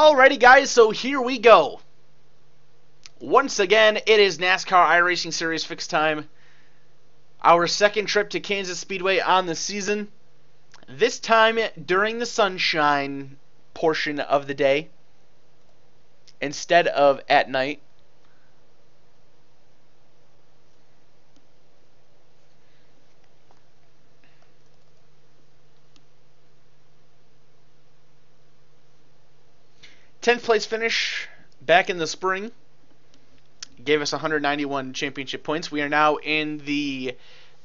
Alrighty, guys, so here we go. Once again, it is NASCAR iRacing Series Fix Time. Our second trip to Kansas Speedway on the season. This time during the sunshine portion of the day instead of at night. Tenth place finish back in the spring gave us 191 championship points. We are now in the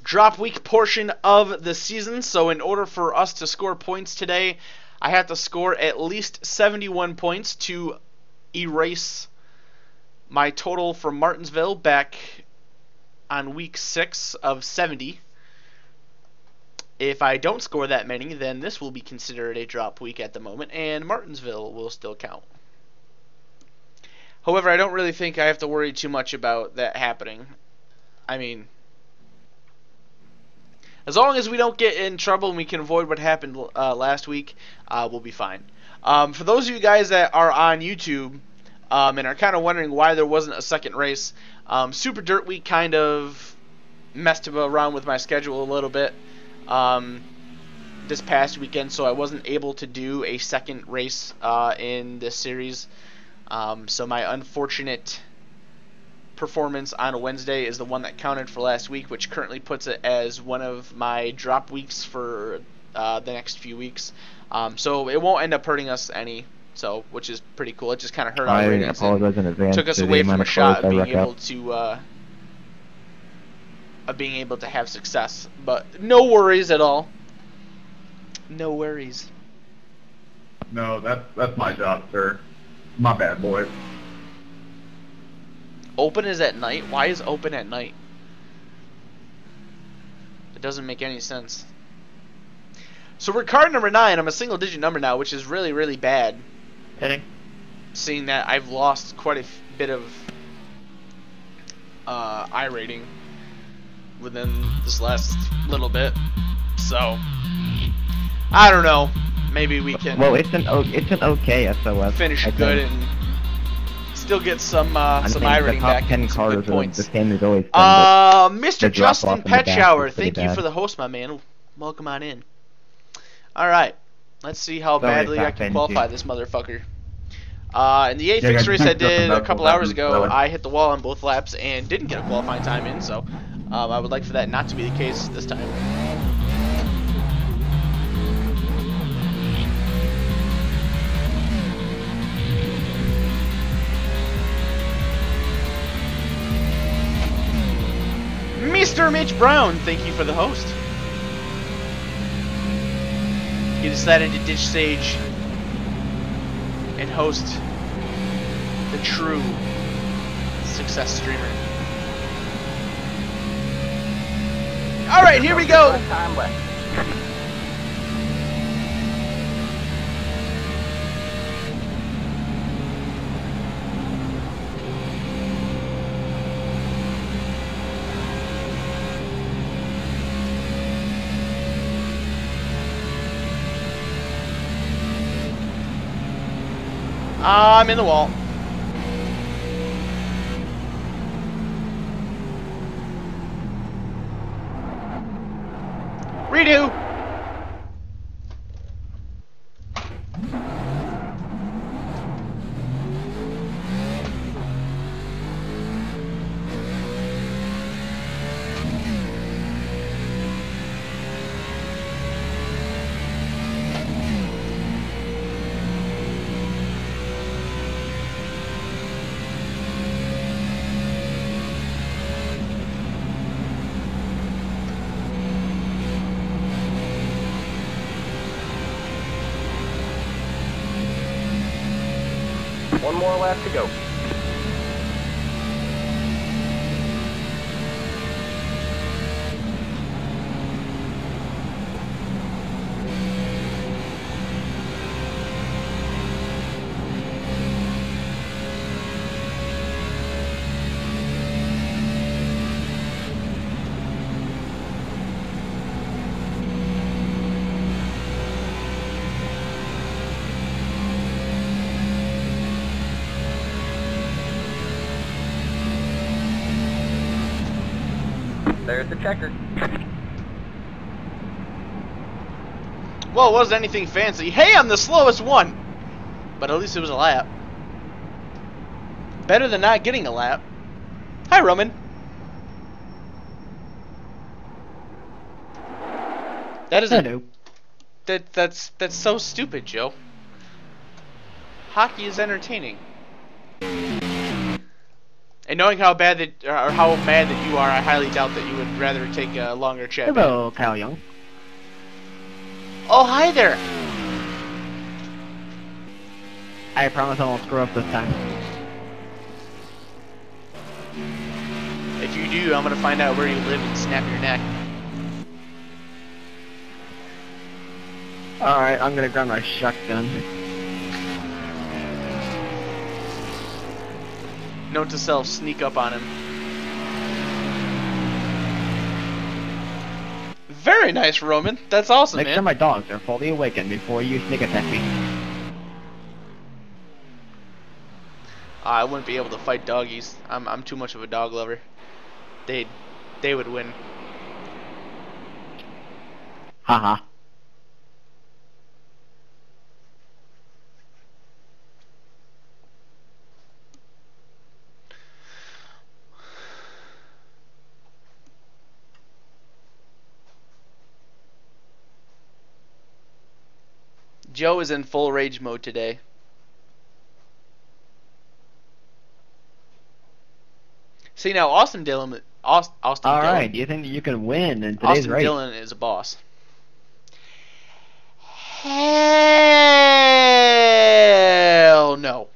drop week portion of the season, so in order for us to score points today, I have to score at least 71 points to erase my total from Martinsville back on week 6 of 70. If I don't score that many, then this will be considered a drop week at the moment, and Martinsville will still count. However, I don't really think I have to worry too much about that happening. I mean, as long as we don't get in trouble and we can avoid what happened uh, last week, uh, we'll be fine. Um, for those of you guys that are on YouTube um, and are kind of wondering why there wasn't a second race, um, Super Dirt Week kind of messed around with my schedule a little bit um, this past weekend, so I wasn't able to do a second race uh, in this series. Um, so my unfortunate performance on a Wednesday is the one that counted for last week, which currently puts it as one of my drop weeks for uh, the next few weeks. Um, so it won't end up hurting us any. So, which is pretty cool. It just kind of hurt our I apologize in advance. Took us away from a shot of being able to uh, of being able to have success. But no worries at all. No worries. No, that that's my job, sir. My bad, boy. Open is at night? Why is open at night? It doesn't make any sense. So we're card number 9. I'm a single digit number now, which is really, really bad. Hey. Seeing that I've lost quite a bit of uh, iRating within this last little bit. So, I don't know maybe we can. Well, it's an it's an okay SOS. Finish good and still get some uh, some iRating back. Ten cars good points. the same as always. Uh, Mr. Justin Petshower, thank you for the host, my man. Welcome on in. All right, let's see how badly I can qualify this motherfucker. Uh, in the eight fix race I did a couple hours ago, I hit the wall on both laps and didn't get a qualifying time in, so um, I would like for that not to be the case this time. Mr. Mitch Brown, thank you for the host. He decided to ditch Sage and host the true success streamer. Alright, here we go! I'm in the wall. Redo! More lap Well, it wasn't anything fancy. Hey, I'm the slowest one! But at least it was a lap. Better than not getting a lap. Hi, Roman. That is a, Hello. that that's that's so stupid, Joe. Hockey is entertaining. And knowing how bad that or how mad that you are, I highly doubt that you would rather take a longer chat. Hello, Kyle Young. Oh, hi there. I promise I won't screw up this time. If you do, I'm gonna find out where you live and snap your neck. Alright, I'm gonna grab my shotgun. Note to self: sneak up on him. Very nice, Roman. That's awesome, Make man. sure my dogs are fully awakened before you sneak attack me. I wouldn't be able to fight doggies. I'm I'm too much of a dog lover. They they would win. Haha. Joe is in full rage mode today. See now, Austin Dillon, Aust- Austin Alright, Dillon, do you think that you can win in today's Austin race? Dillon is a boss. Hell no.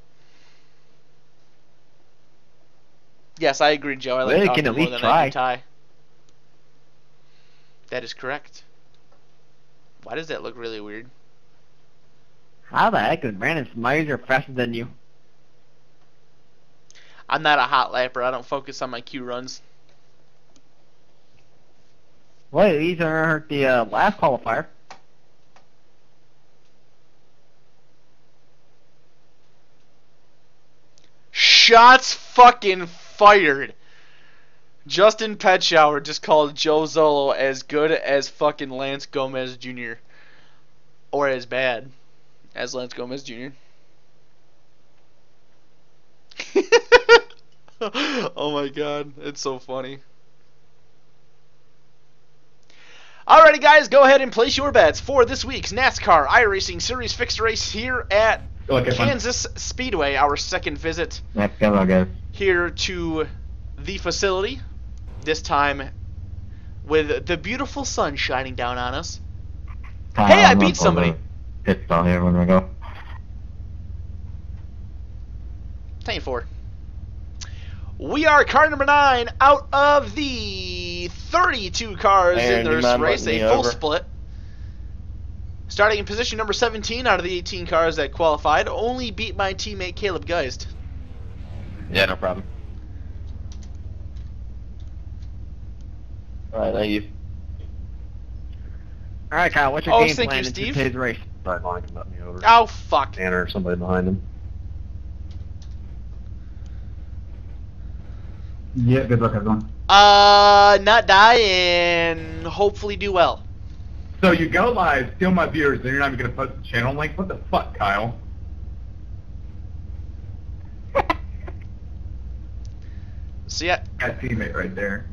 Yes, I agree, Joe. I like Well, Austin can at more least than I do try. Ty. That is correct. Why does that look really weird? How the heck is Brandon Smizer faster than you? I'm not a hot lapper. I don't focus on my Q runs. Wait, these are the uh, last qualifier. Shots fucking fired. Justin Petshower just called Joe Zolo as good as fucking Lance Gomez Jr. Or as bad as Lance Gomez Jr. oh my god, it's so funny. Alrighty, guys, go ahead and place your bets for this week's NASCAR iRacing Series fixed race here at Look, if I'm- Kansas Speedway, our second visit go, here to the facility. This time with the beautiful sun shining down on us. Hey, I beat somebody. Pit stall here when we go. Ten four. We are car number nine out of the 32 cars Aaron, in this race, letting a full over? split. Starting in position number 17 out of the 18 cars that qualified, only beat my teammate Caleb Geist. Yeah, no problem. Alright, thank you. Alright, Kyle, what's your Oh, game thank you, plan in Steve. today's race? Right line can let me over. Oh fuck! Tanner or somebody behind him. Yeah, good luck, everyone. Uh, not die and hopefully do well. So you go live, steal my viewers, and you're not even gonna post the channel link? What the fuck, Kyle? See, I, Got teammate right there.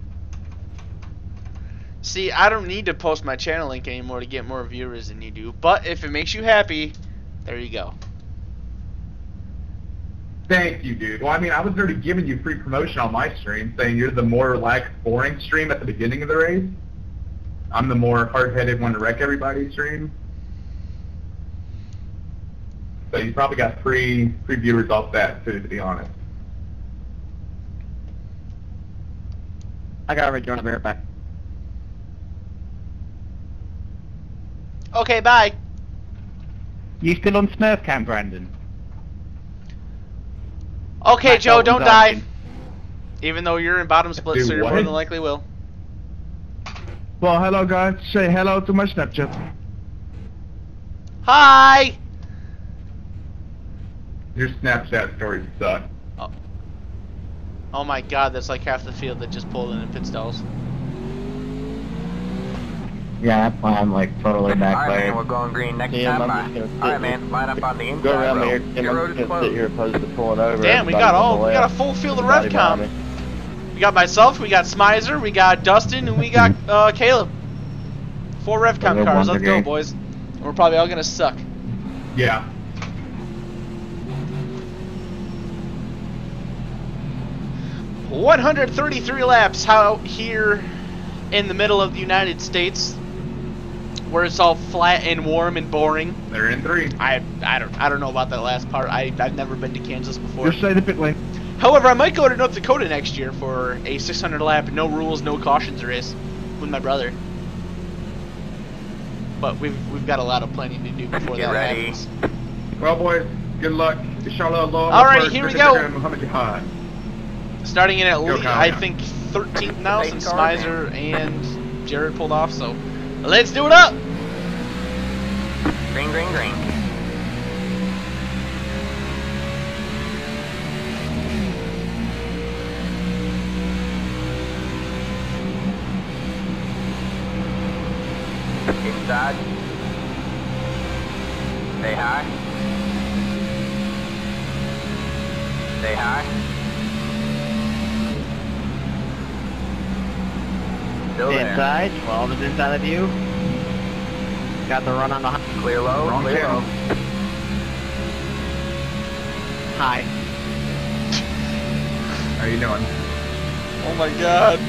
See, I don't need to post my channel link anymore to get more viewers than you do. But if it makes you happy, there you go. Thank you, dude. Well, I mean, I was already giving you free promotion on my stream, saying you're the more relaxed, boring stream at the beginning of the race. I'm the more hard-headed one to wreck everybody's stream. So you probably got free free viewers off that too, to be honest. I got Red John, I'll be right back. Okay, bye. You still on Smurf Cam, Brandon? Okay, Matt Joe, Dalton's don't die. asking. Even though you're in bottom split, Do so you more what? than likely will. Well, hello guys. Say hello to my Snapchat. Hi. Your Snapchat stories suck. Oh. oh my God, that's like half the field that just pulled in and pit stalls. Yeah, that's why I'm like totally Alright, man, backfired. we're going green next Tim, time. I'm just Bye. gonna sit Alright, man, line up on the inside Go around road. here. Tim, Your road just is gonna sit here opposed to pulling over. Damn, we got all we got a full field of Everybody RevCom. We got myself, we got Smizer, we got Dustin, and we got uh, Caleb. Four RevCom Hello, cars. Let's go, Wonder boys. And we're probably all gonna suck. Yeah. One hundred thirty-three laps out here in the middle of the United States, where it's all flat and warm and boring. They're in three. I I don't I don't know about that last part. I I've never been to Kansas before. Just say the pit lane. However, I might go to North Dakota next year for a 600 lap, no rules, no cautions race with my brother. But we've we've got a lot of planning to do before Get that ready. happens. Well, boys, good luck. Inshallah, Allah. Alrighty, here we go. Starting in at Go, least, I think 13th now since car, Smizer and Jared pulled off. So let's do it up. Green, green, green. Inside. Say hi. Say hi. Still there. Inside, 12 is inside of you. Got the run on the hi- Clear low, Wrong clear low. high. How you doing? Oh my God.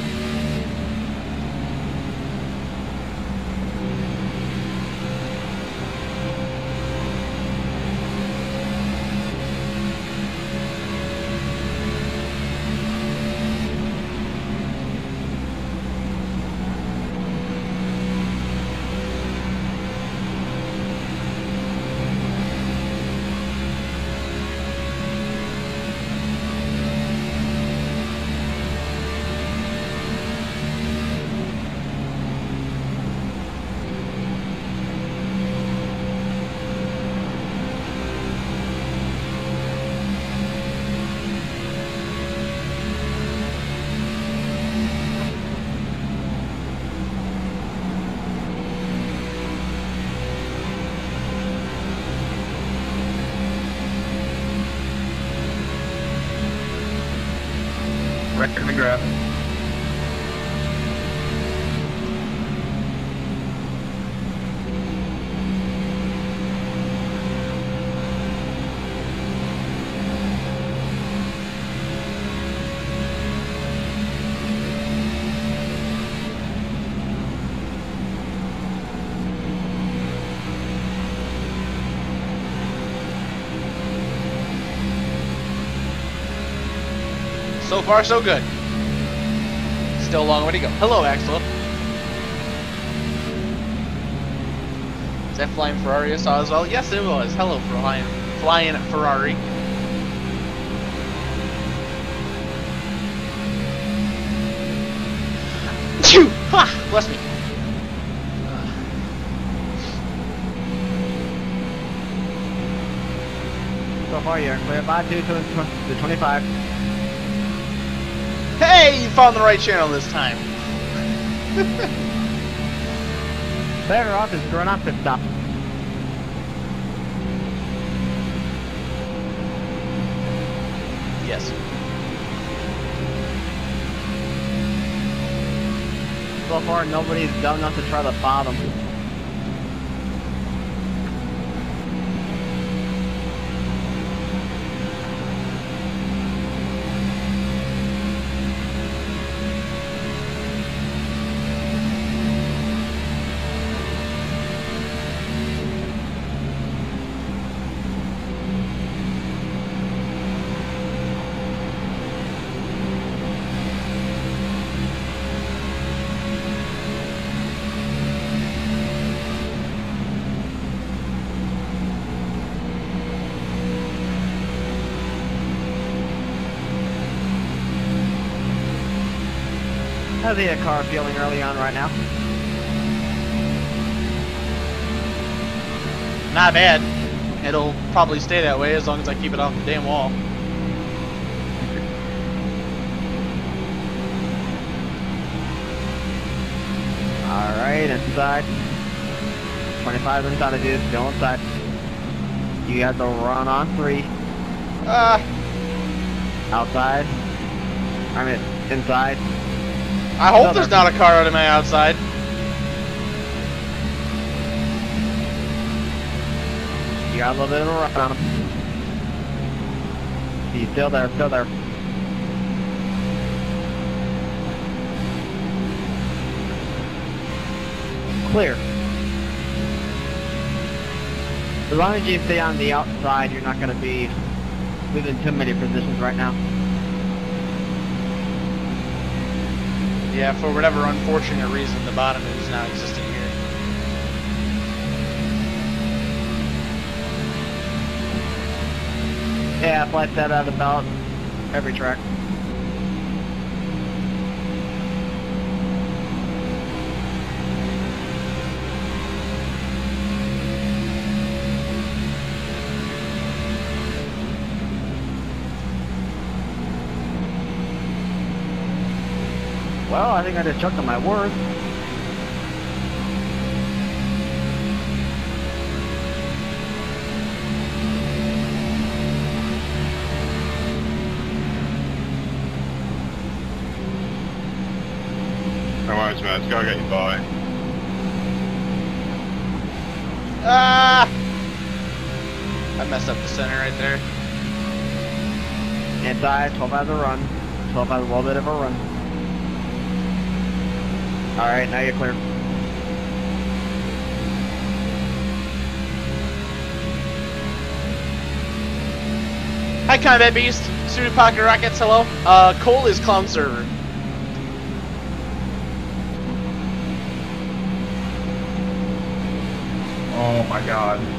Far, so good. Still a long way to go. Hello, Axel. Is that Flying Ferrari I saw as well? Yes, it was. Hello, Flying, flying Ferrari. Phew! Ha! Bless me. So far, you're clear by 2 to to 25. Hey, you found the right channel this time. Better off is run off pit stop. Yes. So far, nobody's done enough to try the bottom. The uh, car feeling early on right now? Not bad. It'll probably stay that way as long as I keep it off the damn wall. Alright. Alright, inside. 25 inside of you, still inside. You got the run on three. Uh, Outside. I mean, inside. I hope there's not a car out of my outside. You got a little bit of a run on him. He's still there, still there. Clear. As long as you stay on the outside, you're not going to be losing too many positions right now. Yeah, for whatever unfortunate reason, the bottom is now existing here. Yeah, I flight that out about every track. Well, I think I just chucked on my word. No worries, man. Let's go get you by. Ah! I messed up the center right there. Inside, 12 has a run. 12 has a little bit of a run. Alright, now you're clear. Hi, Combat Beast. Super Pocket Rockets, hello. Uh, Cole is Clown Server. Oh my god.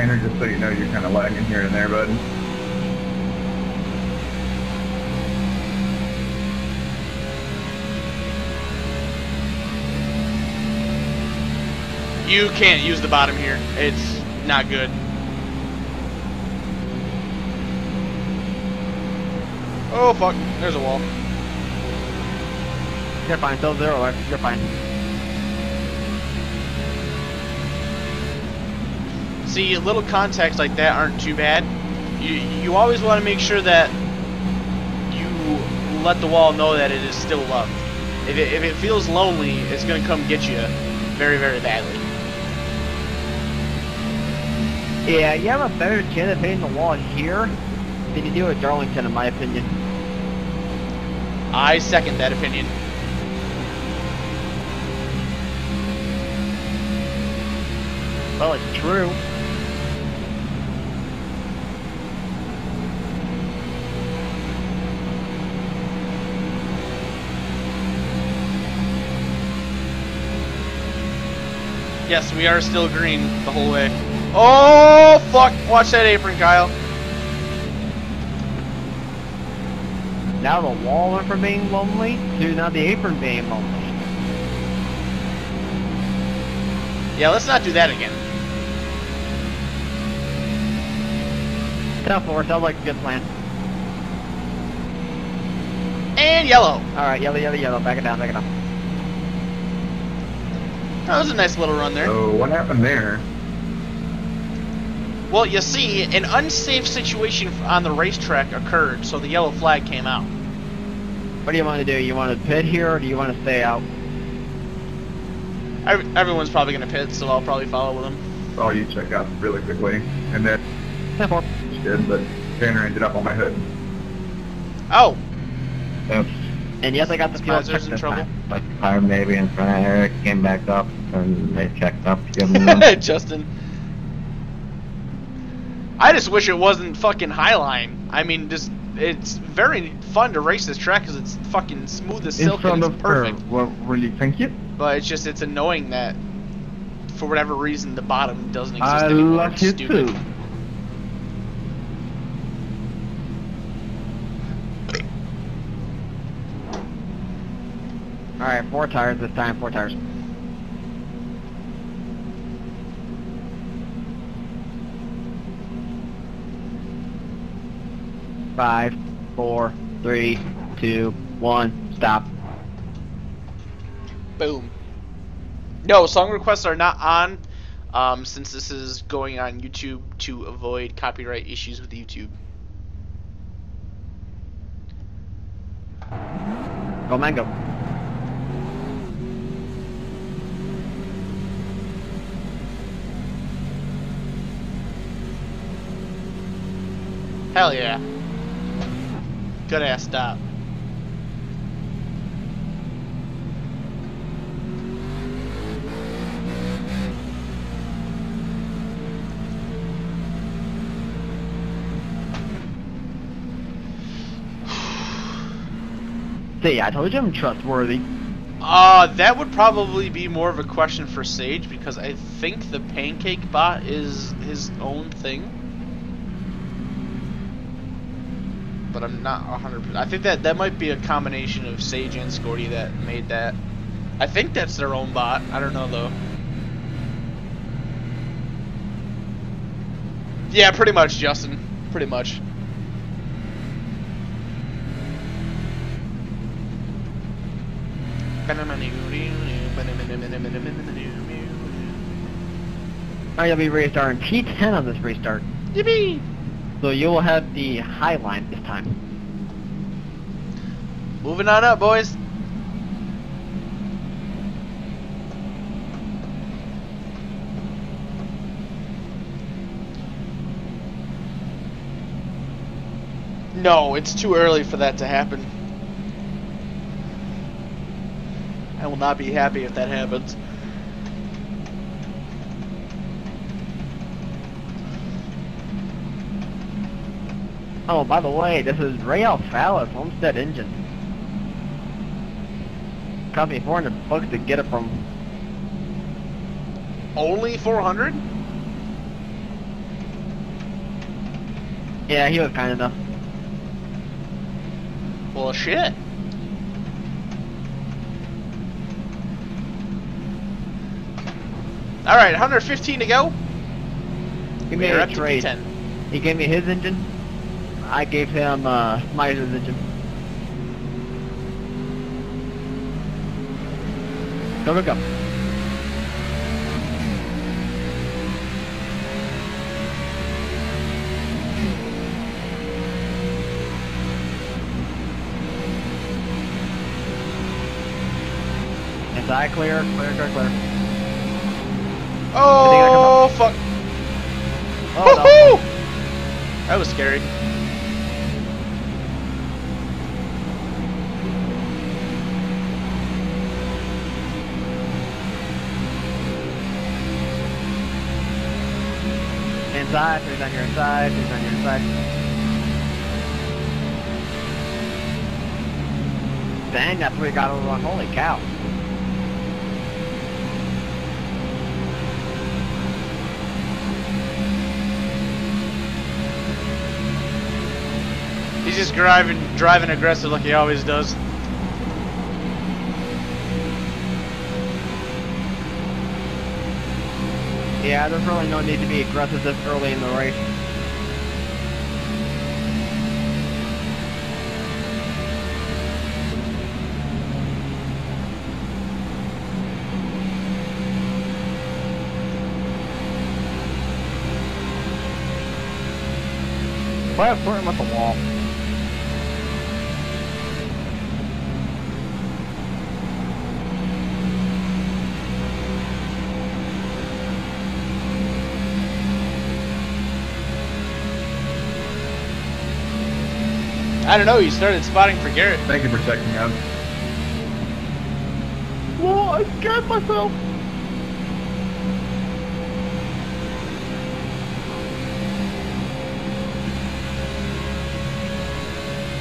Tanner, just so you know, you're kind of lagging here and there, bud. You can't use the bottom here. It's not good. Oh, fuck. There's a wall. You're fine, still zero left. You're fine. See, little contacts like that aren't too bad. You you always want to make sure that you let the wall know that it is still loved. If it, if it feels lonely, it's gonna come get you very very badly. Yeah, you have a better chance of hitting the wall here than you do at Darlington, in my opinion. I second that opinion. Well, it's true. Yes, we are still green the whole way. Oh fuck! Watch that apron, Kyle. Now the wall went from being lonely to now the apron being lonely. Yeah, let's not do that again. Tough force, sounds like a good plan. And yellow. Alright, yellow, yellow, yellow. Back it down, back it down. That was a nice little run there. So what happened there? Well, you see, an unsafe situation on the racetrack occurred, so the yellow flag came out. What do you want to do? You want to pit here or do you want to stay out? Ev- Everyone's probably going to pit, so I'll probably follow with them. Oh, you check out really quickly, and then Ten four. did, but Tanner ended up on my hood. Oh, Yep. And yes, I got the fuel Spencer's check in trouble. time. Like car maybe in front of Eric came back up and they checked up to give him Justin. I just wish it wasn't fucking Highline. I mean, just it's very fun to race this track because it's fucking smooth as silk and it's her. Uh, perfect. Well, really, thank you. But it's just it's annoying that for whatever reason the bottom doesn't exist I anymore. love It's stupid. too. Alright, four tires this time, four tires. Five, four, three, two, one, stop. Boom. No, song requests are not on, um, since this is going on YouTube to avoid copyright issues with YouTube. Go mango. Hell yeah. Good ass stop. See, I told you I'm trustworthy. Uh, that would probably be more of a question for Sage because I think the pancake bot is his own thing. But I'm not 100%. I think that that might be a combination of Sage and Scorty that made that. I think that's their own bot. I don't know though. Yeah, pretty much, Justin. Pretty much. I'm gonna be restarting T10 on this restart. Yippee! So you will have the high line this time. Moving on up, boys. No, it's too early for that to happen. I will not be happy if that happens. Oh, by the way, this is Ray Alfala's Homestead engine. Cost me 400 bucks to get it from. Only 400? Yeah, he was kind enough. Well, shit. All right, 115 to go. Made are a trade. He gave me his engine. I gave him uh, Miser's engine. Go, go, go. Inside clear, clear, clear, clear. Oh fuck! Oh, no. That was scary. Inside, who's on your inside, who's on your inside. Dang, that's where you got over on. Uh, holy cow. He's just driving, driving aggressive like he always does. Yeah, there's really no need to be aggressive this early in the race. Why am flirting with the wall? I don't know. You started spotting for Garrett. Thank you for checking out. Whoa, I scared myself!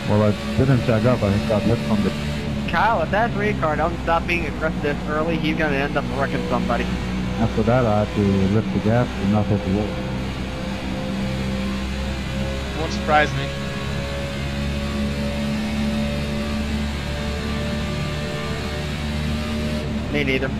Well, I didn't check up. I got lit from the... Kyle, if that Ricard doesn't stop being aggressive this early, he's gonna end up wrecking somebody. After that, I had to lift the gas and not hit the wall. Won't surprise me. Me neither.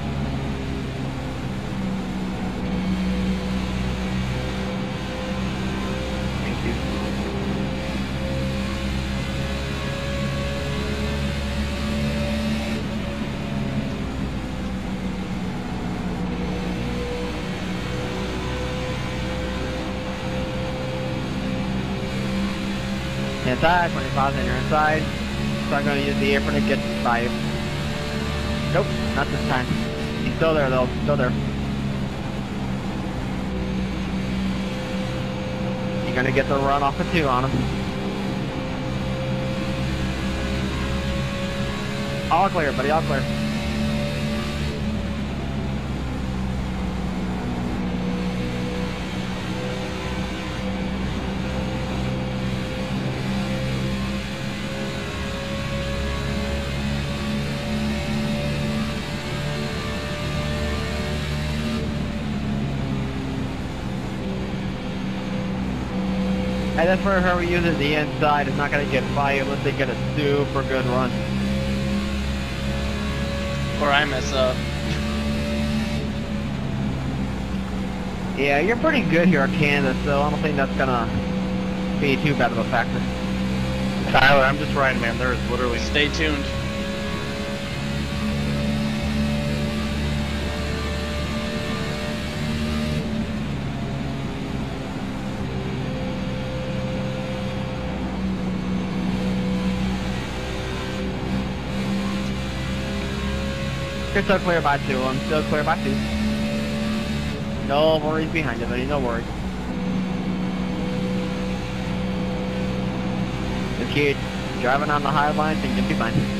inside, 25, and you're inside. So I'm going to use the apron to get to 5 not this time. He's still there though, still there. You're to get the run off of two on him. All clear, buddy, all clear. That's for whoever uses the inside is not going to get by you unless they get a super good run. Or I mess up. Yeah, you're pretty good here at Kansas, so I don't think that's gonna be too bad of a factor. Tyler, I'm just riding, man. There is literally Stay tuned. You're still clear by two. I'm still clear by two. No worries behind you, buddy. No worries. Just keep driving on the high lines and you'll be fine.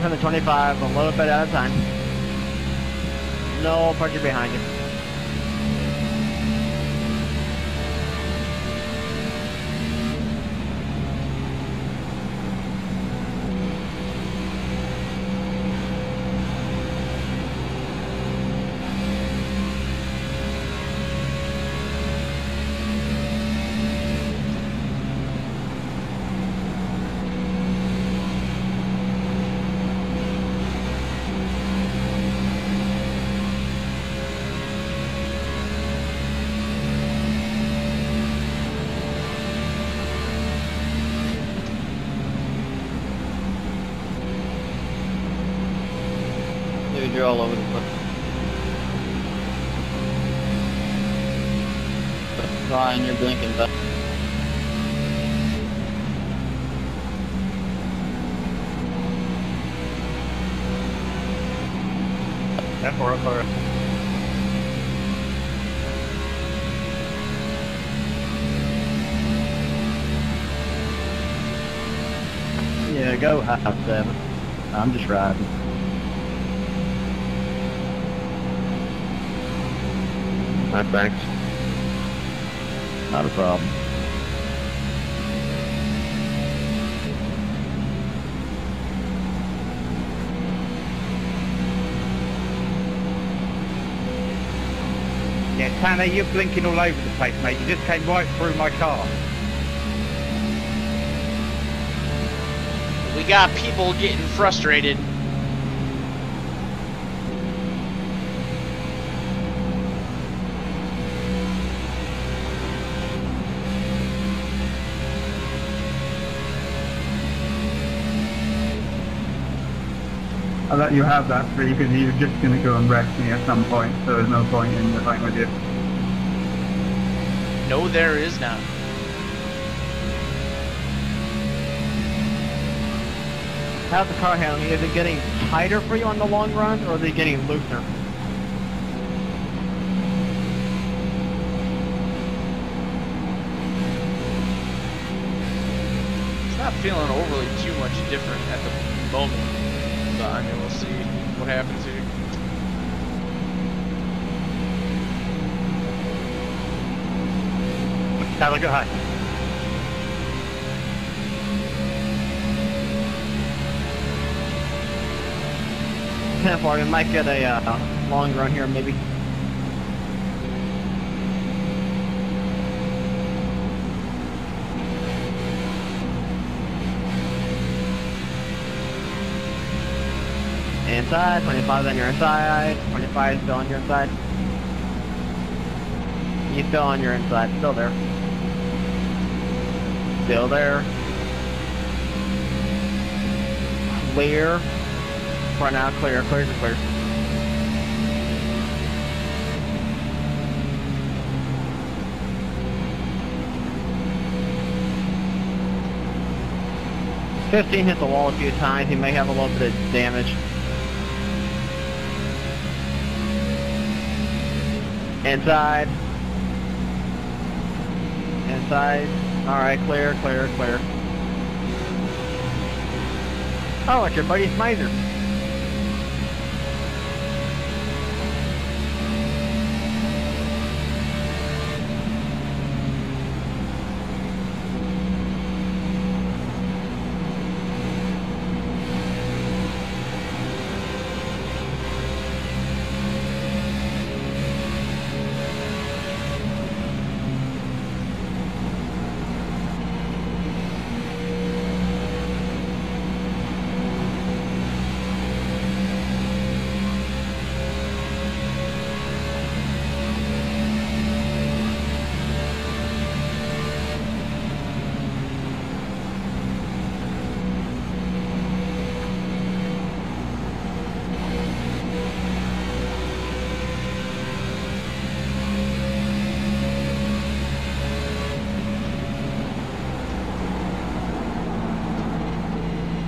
From the 25, a little bit at a time. No pressure behind you. Yeah, Tanner, you're blinking all over the place, mate. You just came right through my car. We got people getting frustrated. I'll let you have that free because you're just going to go and wreck me at some point, so there's no point in fighting with you. No, there is not. How's the car handling? Is it getting tighter for you on the long run, or is it getting looser? It's not feeling overly too much different at the moment. But I mean, we'll see what happens here. Tyler, go high. Ten you. Might get a uh, long run here, maybe. inside, 25 on your inside, 25 is still on your inside. He's still on your inside, still there. Still there. Clear. For now, clear, clear, clear. Fifteen hit the wall a few times. He may have a little bit of damage. Inside. Inside. Alright, clear, clear, clear. Oh, it's your buddy Smizer.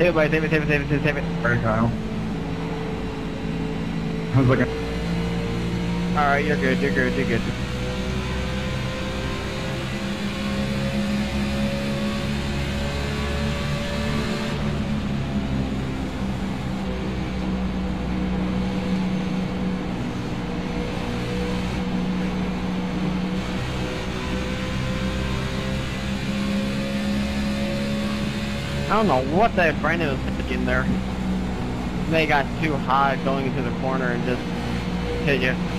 Save it, buddy. Save it, save it, save it, save it, save it. Sorry, Kyle. I was looking. Alright, you're good, you're good, you're good. Don't know what that Brandon was thinking there. They got too high going into the corner and just hit you.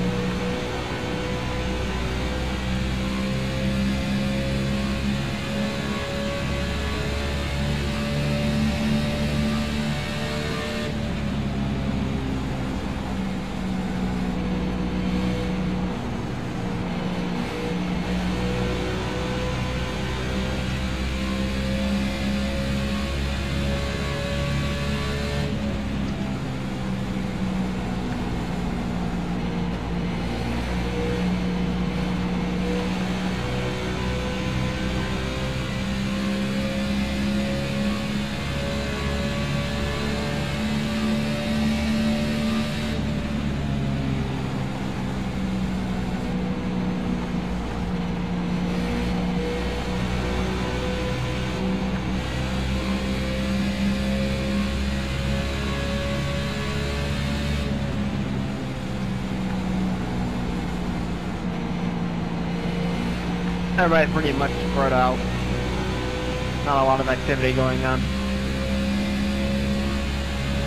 Activity going on.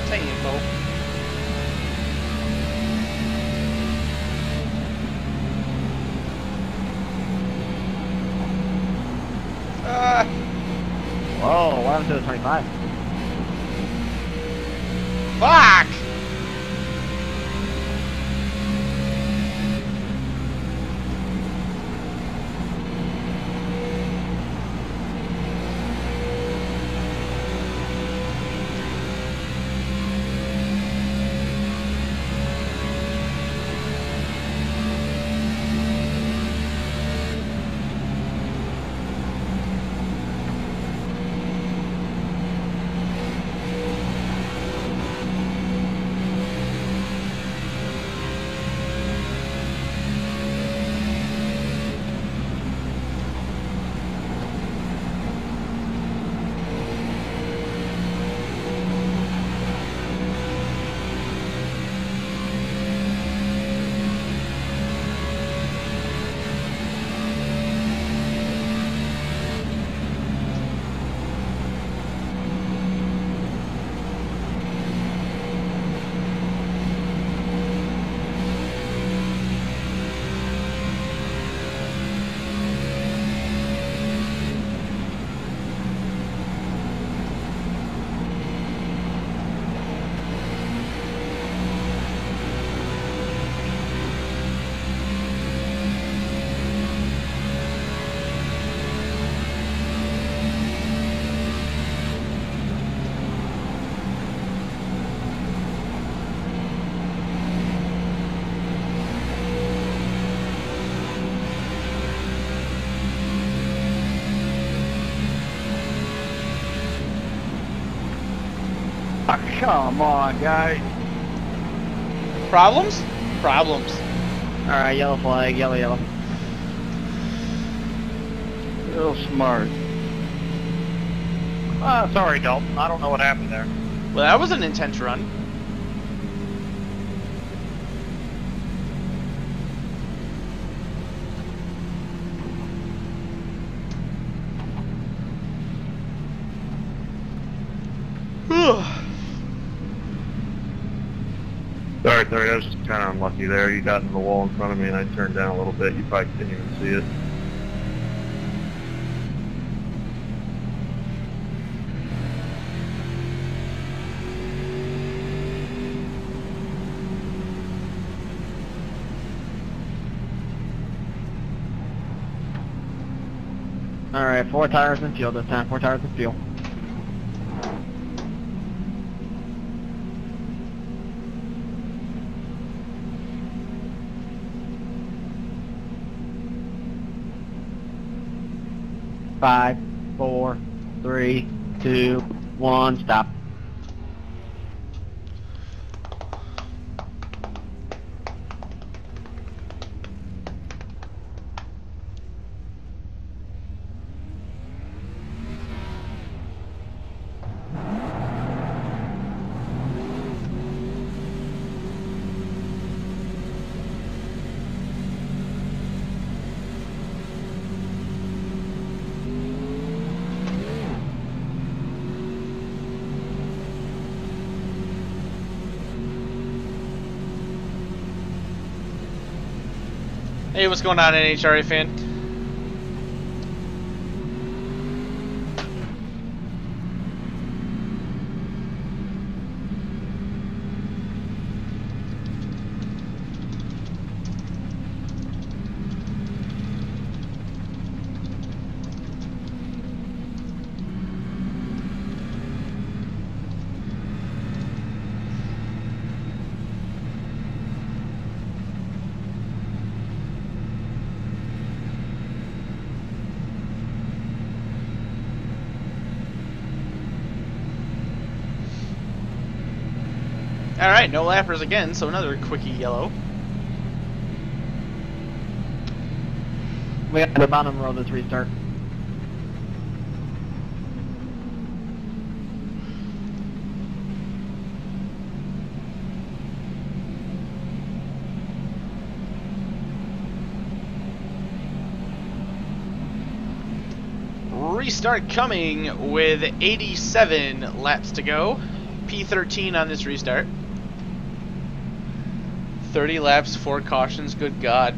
Same info. Ah, Whoa, what happened to the 25? fuck! Come on, guys. Problems? Problems. Alright, yellow flag, yellow, yellow. Real smart. Ah, sorry, Dalton. I don't know what happened there. Well, that was an intense run. Sorry, sorry, I was just unlucky there. You got in the wall in front of me and I turned down a little bit. You probably didn't even see it. Alright, four tires in fuel this time, four tires in fuel. Five, four, three, two, one, stop. Hey, what's going on, NHRA fan? Alright, no lappers again, so another quickie yellow. We got the bottom row this restart. Restart coming with 87 laps to go. P13 on this restart. 30 laps, 4 cautions, good god.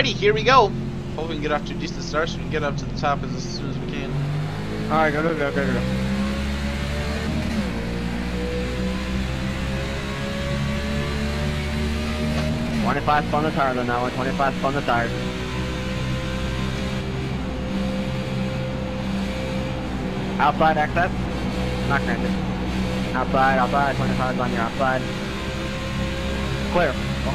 Alrighty, here we go. Hope we can get off to a decent start so we can get up to the top as soon as we can. Alright, go, go, go, go, go. Twenty-five spun the tires on that one. Twenty-five spun the tires. Outside access. Not granted. Outside, outside. Twenty-five on your outside. Clear. Go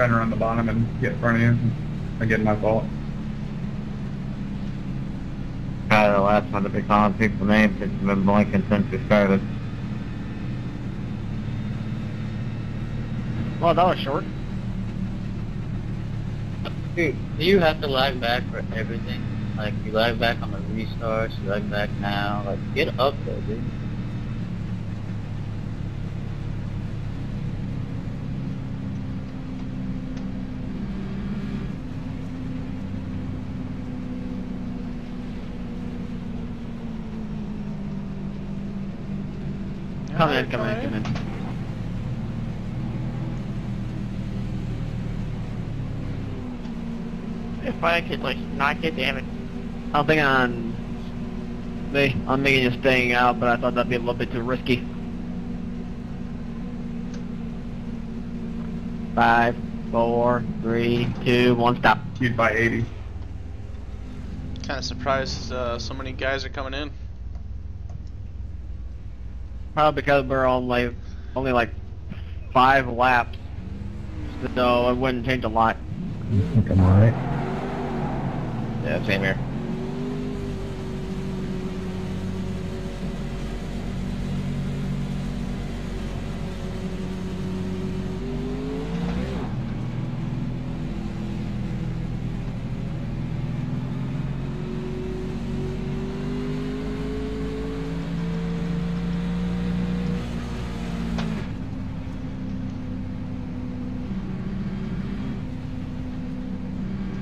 trying to run the bottom and get in front of you. Again, my fault. Probably the last one to be calling people names. It's been blinking since we started. Well, that was short. Dude, do you have to lag back for everything? Like, you lag back on the restarts, you lag back now. Like, get up there, dude. Come in, come in, come in. If I could like knock it, damn it. I'm thinking on me. I'm thinking of staying out, but I thought that'd be a little bit too risky. Five, four, three, two, one, stop. You'd buy 80. Kind of surprised uh, so many guys are coming in. Probably because we're only only like five laps, so it wouldn't change a lot. I think I'm alright. Yeah, same here.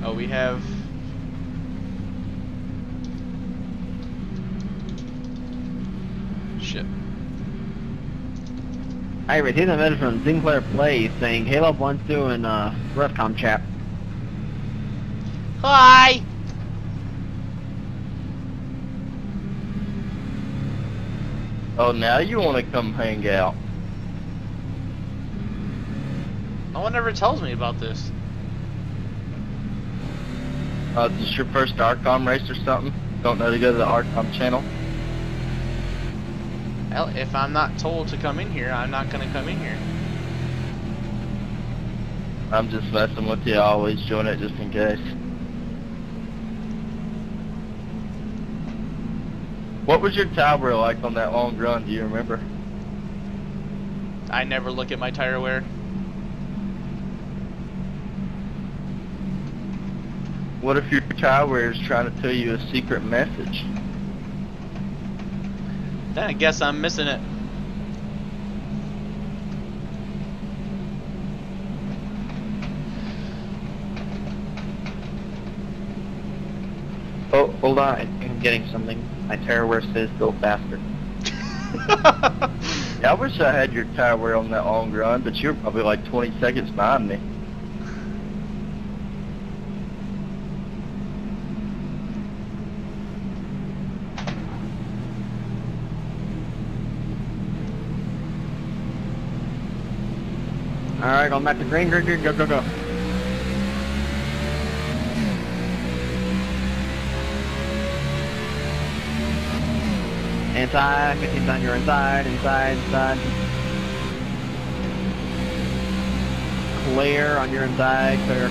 Oh, we have. Shit. I received a message from Sinclair Plays saying Halo wants to in uh, RevCom chat. Hi. Oh, now you want to come hang out. No one ever tells me about this. Uh, is this your first Arcom race or something? Don't know to go to the Arcom channel? Hell, if I'm not told to come in here, I'm not gonna come in here. I'm just messing with you. I always join it just in case. What was your tire wear like on that long run? Do you remember? I never look at my tire wear. What if your tire wear is trying to tell you a secret message? Then I guess I'm missing it. Oh, hold on. I'm getting something. My tire wear says go faster. Yeah, I wish I had your tire wear on that long run, but you're probably like 20 seconds behind me. Alright, going back to green, green, green, go, go, go. Inside, 15 on your inside, inside, inside. Clear on your inside, clear.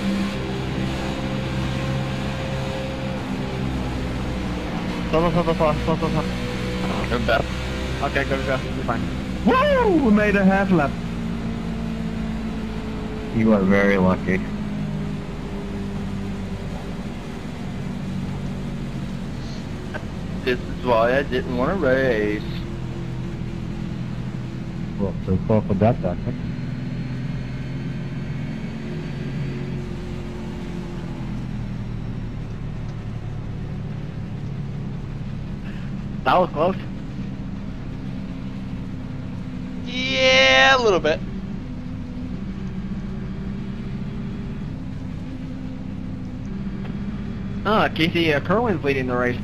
Slow, slow, slow, slow, slow, slow, slow. Go back. Okay, go, go, go. You're fine. Woo! We made a half lap. You are very lucky. This is why I didn't want to race. Well, so close for that Doctor. That was close. Yeah, a little bit. Ah, Casey uh, Kerwin's leading the race.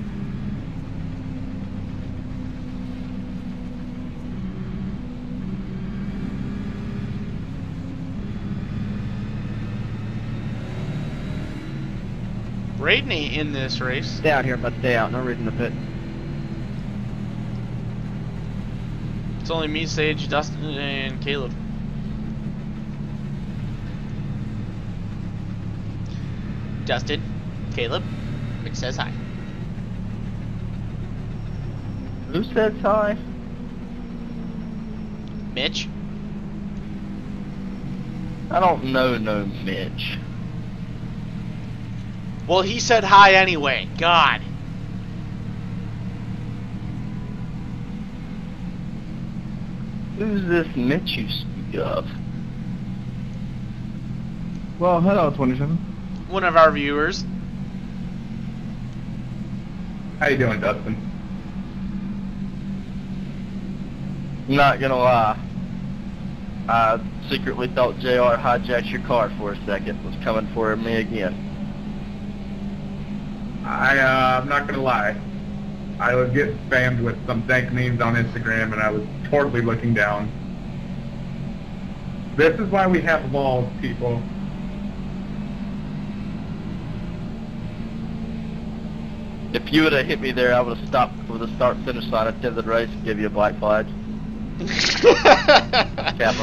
Radney in this race. Stay out here, but stay out. No reason to pit. It's only me, Sage, Dustin, and Caleb. Dustin, Caleb it says hi. Who says hi? Mitch. I don't know no Mitch. Well, he said hi anyway. God. Who's this Mitch you speak of? Well, hello, 27. One of our viewers. How you doing, Dustin? Not gonna lie. I secretly thought JR hijacked your car for a second, was coming for me again. I, uh, I'm not gonna lie. I was getting spammed with some dank memes on Instagram, and I was totally looking down. This is why we have laws, people. You would have hit me there, I would have stopped for the start finish line at the end of the race and give you a black flag. 'em.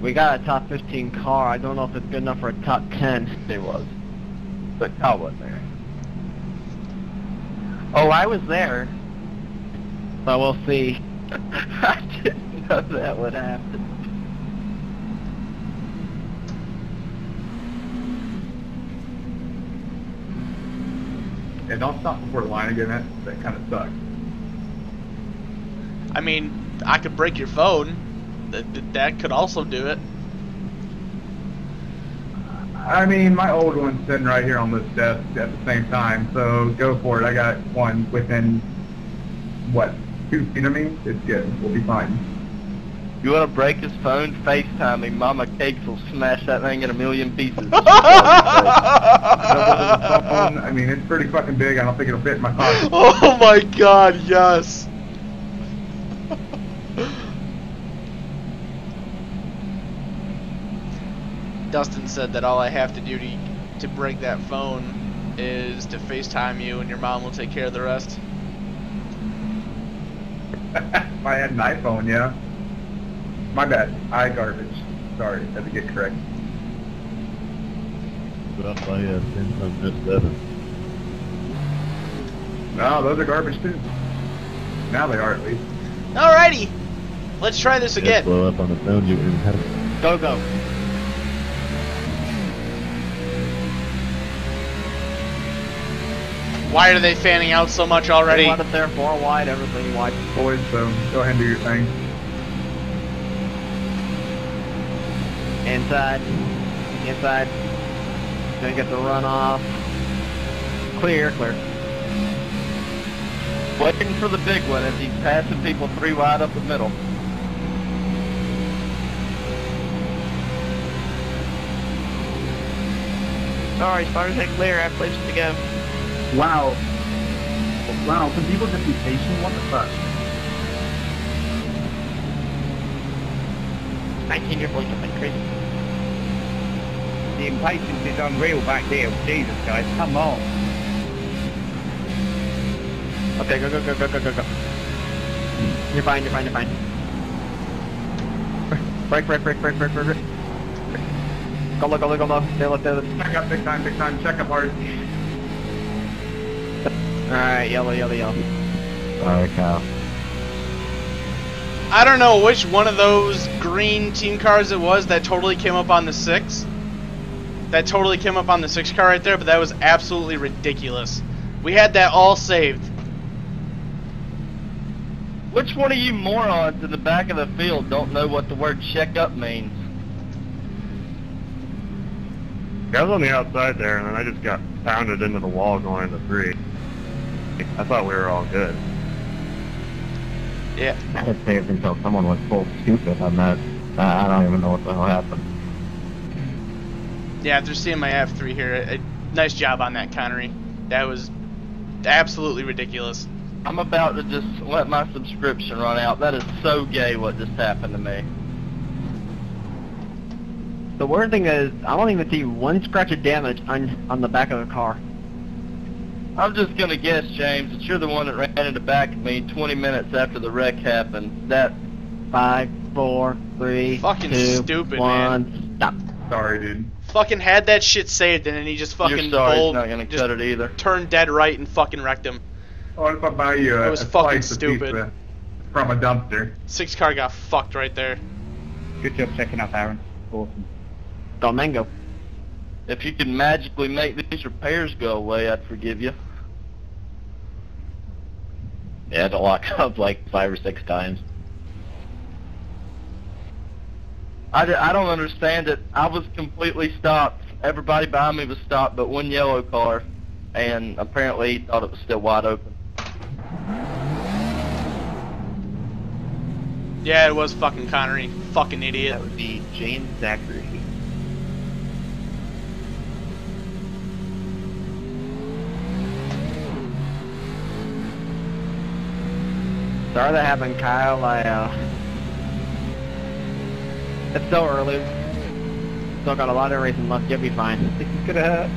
We got a top 15 car. I don't know if it's good enough for a top 10. It was. But Kyle wasn't there. Oh, I was there. But we'll see. I didn't know that would happen. Yeah, don't stop before the line again. That, that kind of sucks. I mean, I could break your phone. That, that- that could also do it. I mean, my old one's sitting right here on this desk at the same time, so go for it. I got one within, what, two feet of me? It's good. We'll be fine. You want to break his phone? FaceTime me. Mama Cakes will smash that thing in a million pieces. phone, I mean, it's pretty fucking big. I don't think it'll fit in my pocket. Oh my god, yes. Dustin said that all I have to do to, to break that phone is to FaceTime you and your mom will take care of the rest. if I had an iPhone, yeah. My bad. I garbage. Sorry, had to get correct. But I had 10 times this 7. No, those are garbage too. Now they are at least. Alrighty, let's try this again. blow up on the phone you didn't have. Go, go. Why are they fanning out so much already? Let it there, four wide, everything wide. Boys, so go ahead and do your thing. Inside. Inside. Gonna get the runoff. Clear, clear. Waiting for the big one as he's passing people three wide up the middle. Sorry, starters ain't clear. I have places to go. Wow. Wow, can people just be patient? What the fuck? 19 year old something crazy. The impatience is unreal back there. Jesus, guys, come on. Okay, go, go, go, go, go, go, go. You're fine, you're fine, you're fine. Break, break, break, break, break, break, break. Go low, go low, go low. Stay low, stay low. Check up big time, big time. Check up hard. Alright, yellow, yellow, yellow. Sorry, Kyle. I don't know which one of those green team cars it was that totally came up on the six. That totally came up on the six car right there, but that was absolutely ridiculous. We had that all saved. Which one of you morons in the back of the field don't know what the word check up means? I was on the outside there, and then I just got pounded into the wall going into three. I thought we were all good. Yeah. I had saved until someone was full stupid on that. Uh, I don't even know what the hell happened. Yeah, after seeing my F3 here, uh, nice job on that, Connery. That was absolutely ridiculous. I'm about to just let my subscription run out. That is so gay what just happened to me. The weird thing is, I don't even see one scratch of damage on on the back of the car. I'm just gonna guess, James, that you're the one that ran in the back of me 20 minutes after the wreck happened. That Five, four, three, Fucking two, stupid, one, stop. Sorry, dude. Fucking had that shit saved, and then he just fucking you're sorry, bold, not gonna just cut it either. turned dead right and fucking wrecked him. Oh, what if I buy you a, It was a fucking slice of stupid. pizza from a dumpster? Six car got fucked right there. Good job checking up, Aaron. Awesome. Domingo. If you could magically make these repairs go away, I'd forgive you. Yeah, had to lock up like five or six times. I, d- I don't understand it. I was completely stopped. Everybody behind me was stopped but one yellow car, and apparently he thought it was still wide open. Yeah, it was fucking Connery. Fucking idiot. That would be James Zachary. Sorry that happened, Kyle. I, uh... It's so early. Still got a lot of racing left. You'll be fine. This gonna hurt.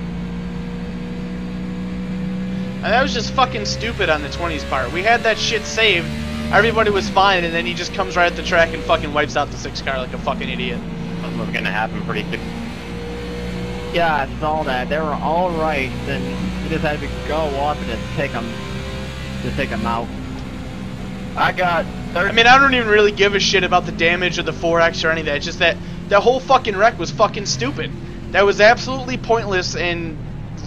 And that was just fucking stupid on the 20s part. We had that shit saved. Everybody was fine, and then he just comes right at the track and fucking wipes out the six car like a fucking idiot. That was gonna happen pretty quick. Yeah, I saw that. They were all right. Then you just had to go up and just take them, just take them out. I got 30 I mean, I don't even really give a shit about the damage or the 4X or any of that. It's just that that whole fucking wreck was fucking stupid. That was absolutely pointless and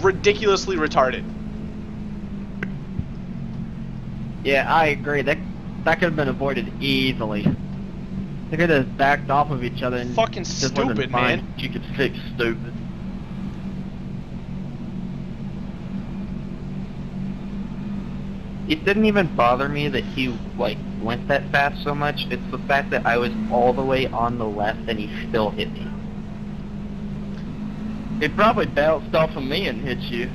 ridiculously retarded. Yeah, I agree. That that could have been avoided easily. They could have backed off of each other and Fucking just would've been stupid, man. you could fix stupid. It didn't even bother me that he like went that fast so much. It's the fact that I was all the way on the left and he still hit me. It probably bounced off of me and hit you.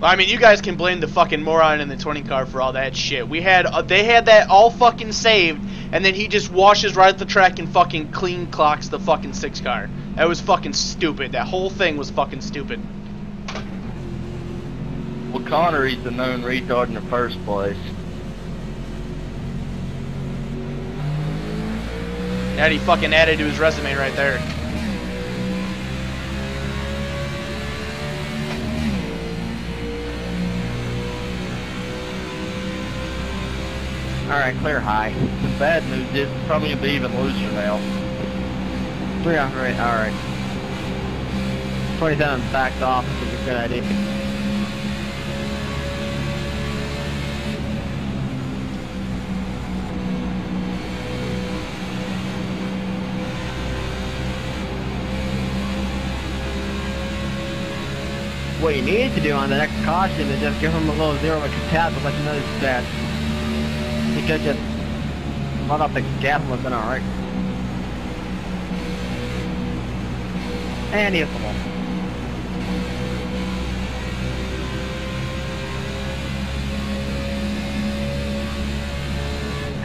Well, I mean, you guys can blame the fucking moron in the 20 car for all that shit. We had, uh, they had that all fucking saved, and then he just washes right at the track and fucking clean clocks the fucking six car. That was fucking stupid. That whole thing was fucking stupid. Well, Connery's the known retard in the first place. That he fucking added to his resume right there. All right, clear high. The bad news is it's probably gonna be even looser now. Clear on right. All right. 27 backed off. Is a good idea. What you need to do on the next caution is just give him a little zero with your tab to let you know he's bad. He could just let off the gas and have been alright. And he hits the wall.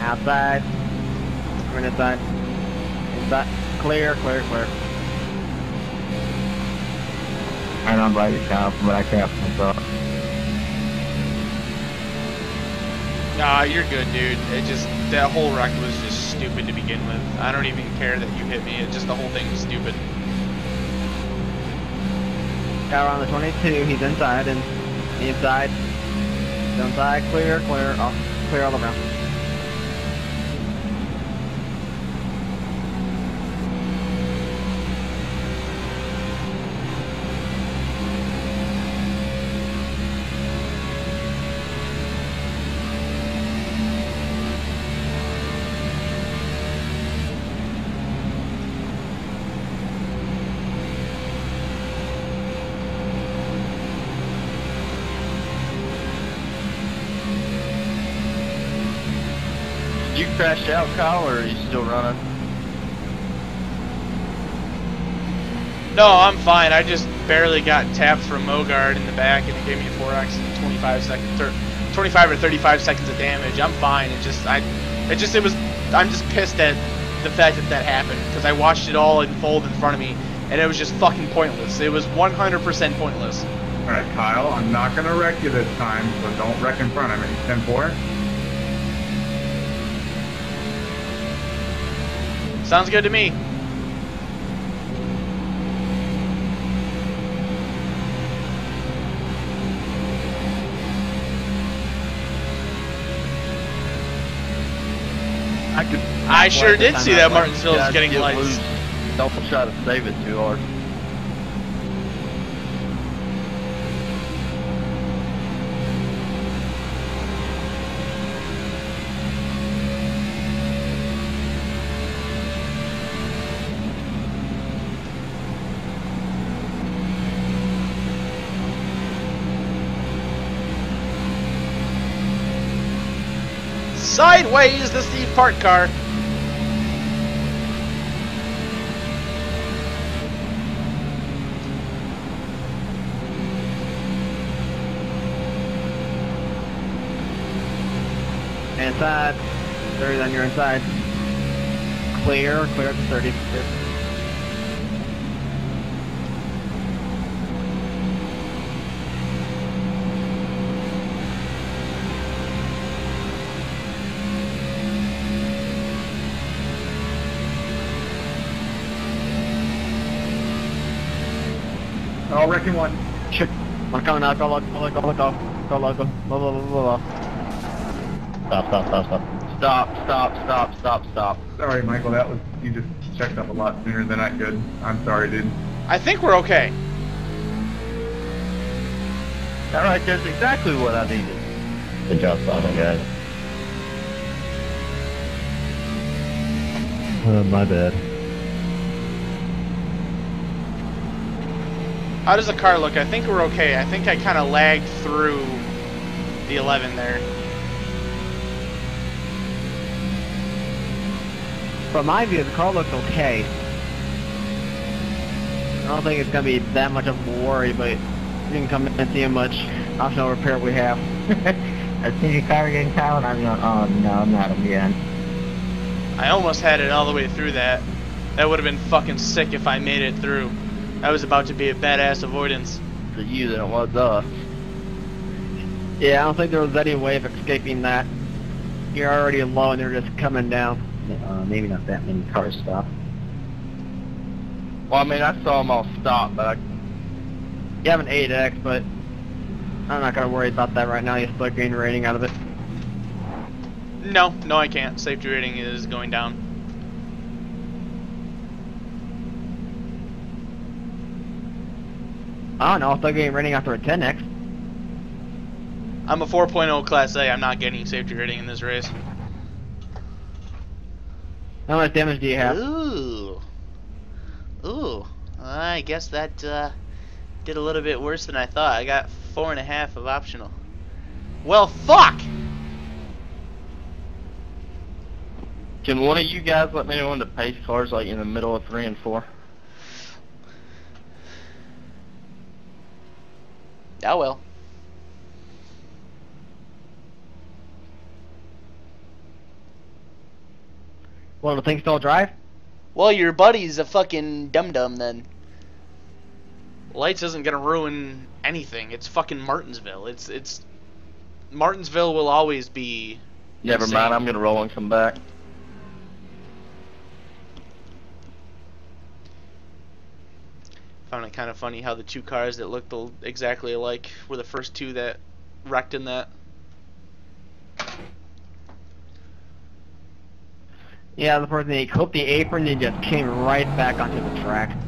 Outside. Going inside. Inside. Clear, clear, clear. I don't buy the shop, but I crap myself. Nah, you're good, dude. It just that whole wreck was just stupid to begin with. I don't even care that you hit me. It just the whole thing was stupid. Got around the 22. He's inside and inside. Inside. Clear, clear. Off. Clear all around. Did you crash out, Kyle, or are you still running? No, I'm fine. I just barely got tapped from Mogard in the back, and it gave me a 4x and 25 seconds, or 25 or 35 seconds of damage. I'm fine. It just, I, it just, it was. I'm just pissed at the fact that that happened because I watched it all unfold in front of me, and it was just fucking pointless. It was 100% pointless. Alright, Kyle, I'm not gonna wreck you this time, so don't wreck in front of me. 10-4? Sounds good to me. I could. I sure did see that Martinsville is getting get lights. try to save it too hard. Sideways, the Steve Park car. Inside. 30 on your inside. Clear, clear at 30. Clear. I'll wreck in one. Shit. One coming out. Go loco, go loco, go loco. Go loco. Blah, blah, blah, blah, blah. Stop, stop, stop, stop. Stop, stop, stop, stop, stop. Sorry, Michael, that was, you just checked up a lot sooner than I could. I'm sorry, dude. I think we're okay. Alright, there's exactly what I needed. Good job, Sonic, guys. Uh, my bad. How does the car look? I think we're okay. I think I kind of lagged through the 11 there. From my view, the car looks okay. I don't think it's gonna be that much of a worry, but you can come in and see how much optional repair we have. I see your car getting and I'm going, oh no, I'm not again. I almost had it all the way through that. That would have been fucking sick if I made it through. That was about to be a badass avoidance. To you than it was us. yeah, I don't think there was any way of escaping that. You're already low and they're just coming down. Uh, maybe not that many cars stopped. Well, I mean, I saw them all stop, but I, You have an 8X, but I'm not gonna worry about that right now. You still gain rating out of it. No, no, I can't. Safety rating is going down. I don't know, still getting rating after a 10X. I'm a 4.0 Class A. I'm not getting safety rating in this race. How much damage do you have? Ooh. Ooh. I guess that uh, did a little bit worse than I thought. I got four and a half of optional. Well, fuck! can one of you guys let me know when the pace cars like in the middle of three and four? Oh well. Well, the thing still drive? Well, your buddy's a fucking dum dum then. Lights isn't gonna ruin anything. It's fucking Martinsville. It's it's Martinsville will always be. Never insane. mind, I'm gonna roll and come back. Found it kind of funny how the two cars that looked exactly alike were the first two that wrecked in that. Yeah, the person he clipped the apron and just came right back onto the track.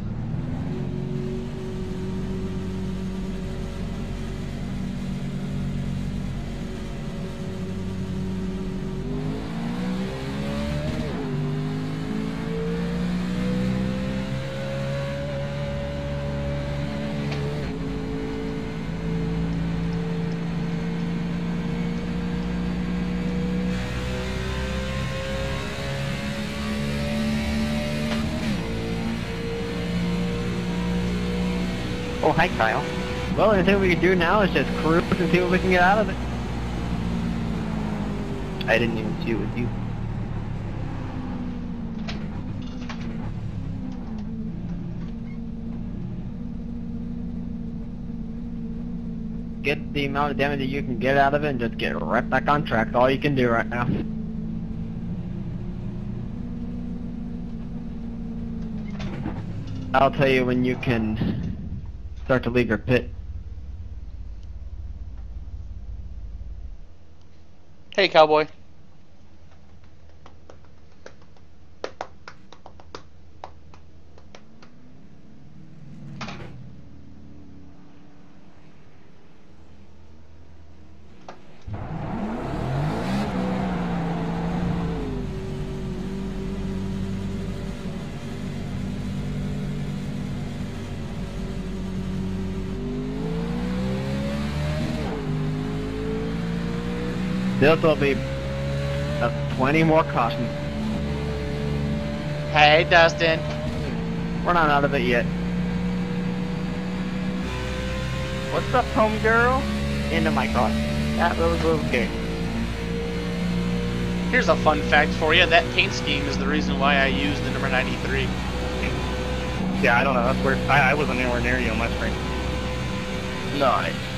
Oh, hi Kyle. Well, the thing we can do now is just cruise and see what we can get out of it. I didn't even see it with you. Get the amount of damage that you can get out of it and just get right back on track. That's all you can do right now. I'll tell you when you can start to leave your pit. Hey, cowboy. This will be uh, 20 more cautions. Hey, Dustin. We're not out of it yet. What's up, homegirl? Into my car. That was okay. Here's a fun fact for you. That paint scheme is the reason why I used the number 93. Yeah, I don't know. That's where I, I wasn't anywhere near you on my screen. Nice.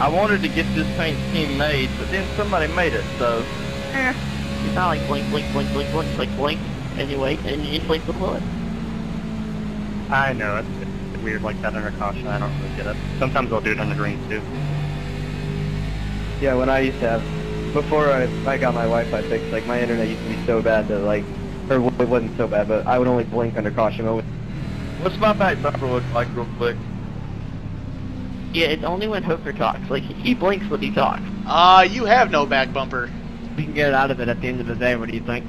I wanted to get this paint scheme made, but then somebody made it, so... Eh. It's not like blink, blink, blink, blink, blink, blink, blink. Anyway, and you just blink the bullet. I know it's, it's weird like that under caution. I don't really get it. Sometimes I'll do it on the green too. Yeah, when I used to have, before I, I got my Wi-Fi fixed, like my internet used to be so bad that like, or it wasn't so bad, but I would only blink under caution mode. What's my back bumper look like real quick? Yeah, it's only when Hooker talks. Like, he blinks when he talks. Uh, you have no back bumper. We can get out of it at the end of the day. What do you think?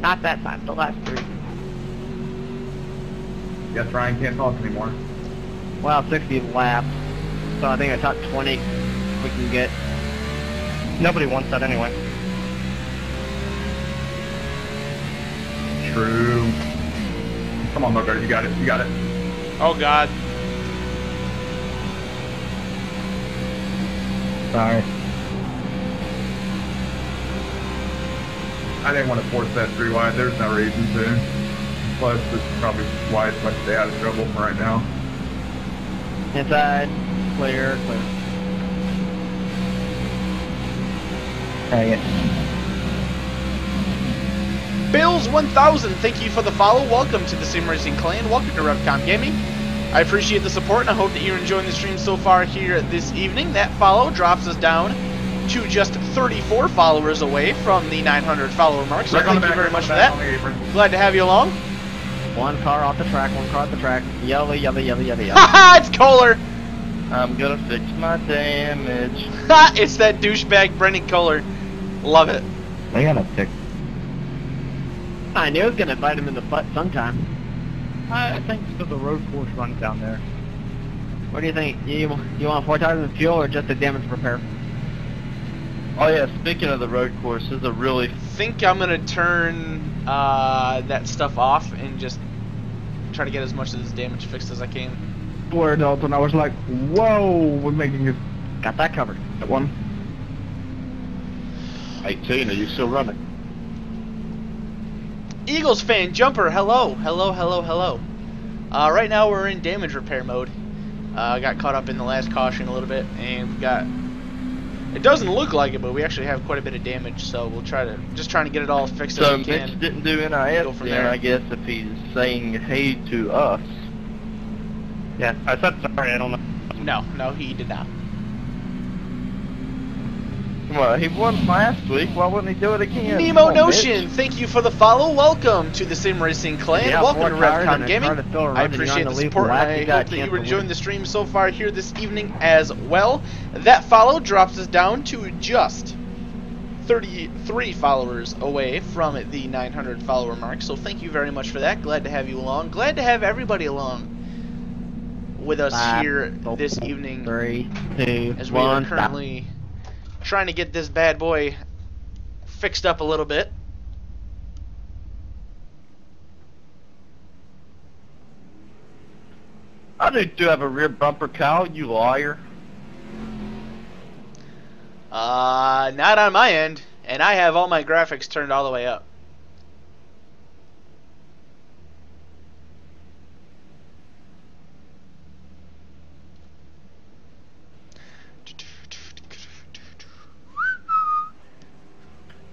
Not that time, the last three. Guess Ryan can't talk anymore. Well, 60 laps, so I think I top 20 we can get. Nobody wants that anyway. True. Come on, Bogart, you got it, you got it. Oh, God. Sorry. I didn't want to force that three wide. There's no reason to. Plus, this is probably why it's like stay out of trouble for right now. Inside, clear, clear. Dang it. Bills 1000, thank you for the follow. Welcome to the Sim Racing Clan. Welcome to RevCom Gaming. I appreciate the support and I hope that you're enjoying the stream so far here this evening. That follow drops us down to just 34 followers away from the 900 follower mark. So Back on thank you back, very much for that. on the apron. Glad to have you along. One car off the track, one car off the track. Yellow, yellow, yellow, yellow, yellow. Haha, it's Kohler. I'm gonna fix my damage. Ha, it's that douchebag Brendan Kohler. Love it. They got a tick. I knew it was gonna bite him in the butt sometime. I think so. The road course runs down there. What do you think? You you want four tires of fuel or just a damage repair? Oh yeah, speaking of the road course, this is a really think I'm gonna turn uh, that stuff off and just try to get as much of this damage fixed as I can. Word, Dalton. I was like, whoa, we're making it. Got that covered. That one. 18. Are you still running? Eagles fan jumper, hello, hello, hello, hello. Uh, right now we're in damage repair mode. Uh, got caught up in the last caution a little bit, and we got. It doesn't look like it, but we actually have quite a bit of damage, so we'll try to just trying to get it all fixed So as we Mitch didn't do Go NIS from then, there. I guess, if he's saying hey to us. Yeah, I said sorry. I don't know. No, no, he did not. Well, he won last week. Why wouldn't he do it again? Nemo on, Notion, thank you for the follow. Welcome to the Sim Racing Clan. Yeah, Welcome to RevCom Gaming. car to fill a I run and you're appreciate the support. I hope that you were enjoying the stream so far here this evening as well. That follow drops us down to just 33 followers away from the 900 follower mark. So thank you very much for that. Glad to have you along. Glad to have everybody along with us Five, here this evening Three, two, as we are one, stop. Trying to get this bad boy fixed up a little bit. I do, do have a rear bumper, cow, you liar. Uh, not on my end, and I have all my graphics turned all the way up.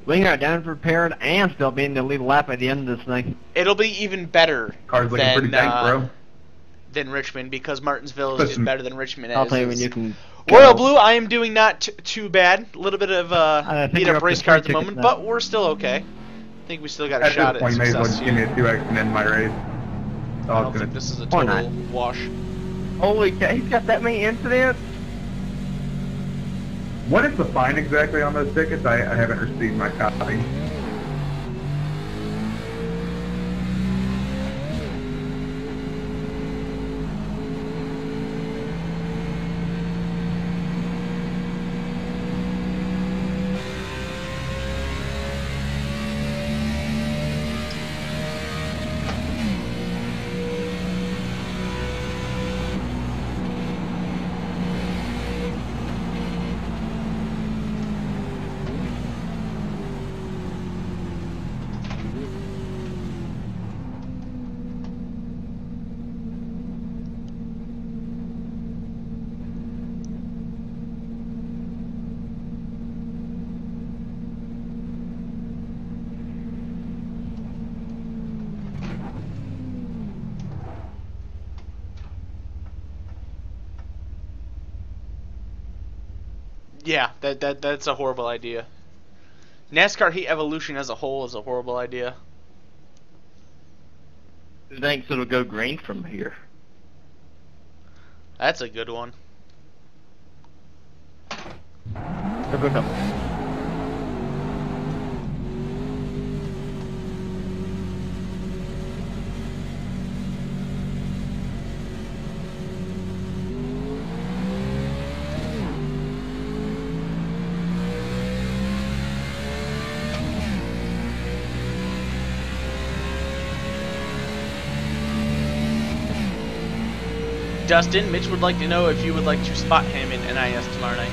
We can get done prepared and still be in the lead lap at the end of this thing. It'll be even better Car's looking than pretty dank, uh, bro. than Richmond because Martinsville is just some- better than Richmond I'll is. tell you when you can. Royal. Blue, I am doing not t- too bad. A little bit of uh, beat up up race car at the moment, now. but we're still okay. I think we still got a At shot this at point, you may as well success. just give me a 2x and end my race. I don't was think this is a total not. wash. Holy cow, he's got that many incidents? What is the fine exactly on those tickets? I, I haven't received my copy. Yeah, that that that's a horrible idea. NASCAR Heat Evolution as a whole is a horrible idea. Who thinks it'll go green from here? That's a good one. Go, go, go. Dustin, Mitch would like to know if you would like to spot him in NIS tomorrow night.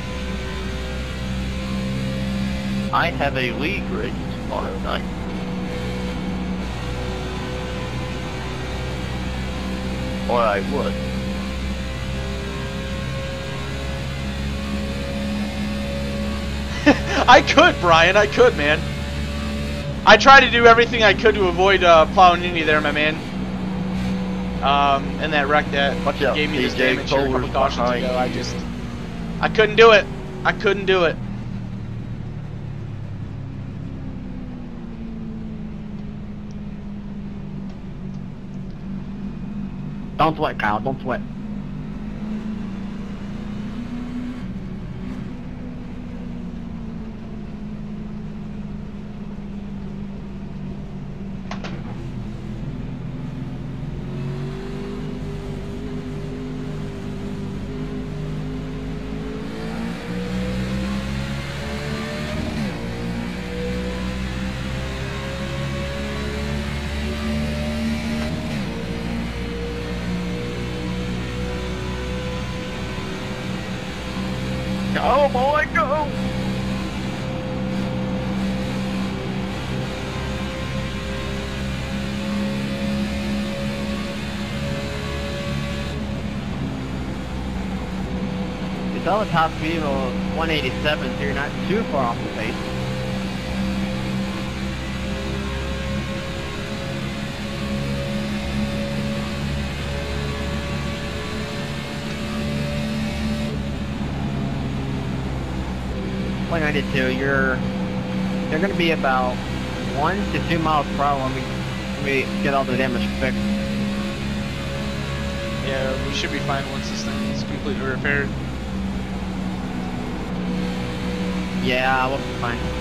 I have a league race tomorrow night. Or I would. I could, Brian. I could, man. I tried to do everything I could to avoid uh, plowing into you there, my man. Um, and that wreck that Watch out, gave me this DJ damage here a couple cautions behind ago. I just, I couldn't do it. I couldn't do it. Don't sweat, Kyle. Don't sweat. 187, so you're not too far off the pace. One ninety-two. You're you're gonna be about one to two miles per hour when we we get all the damage fixed. Yeah, we should be fine once this thing is completely repaired. Yeah, we'll be fine.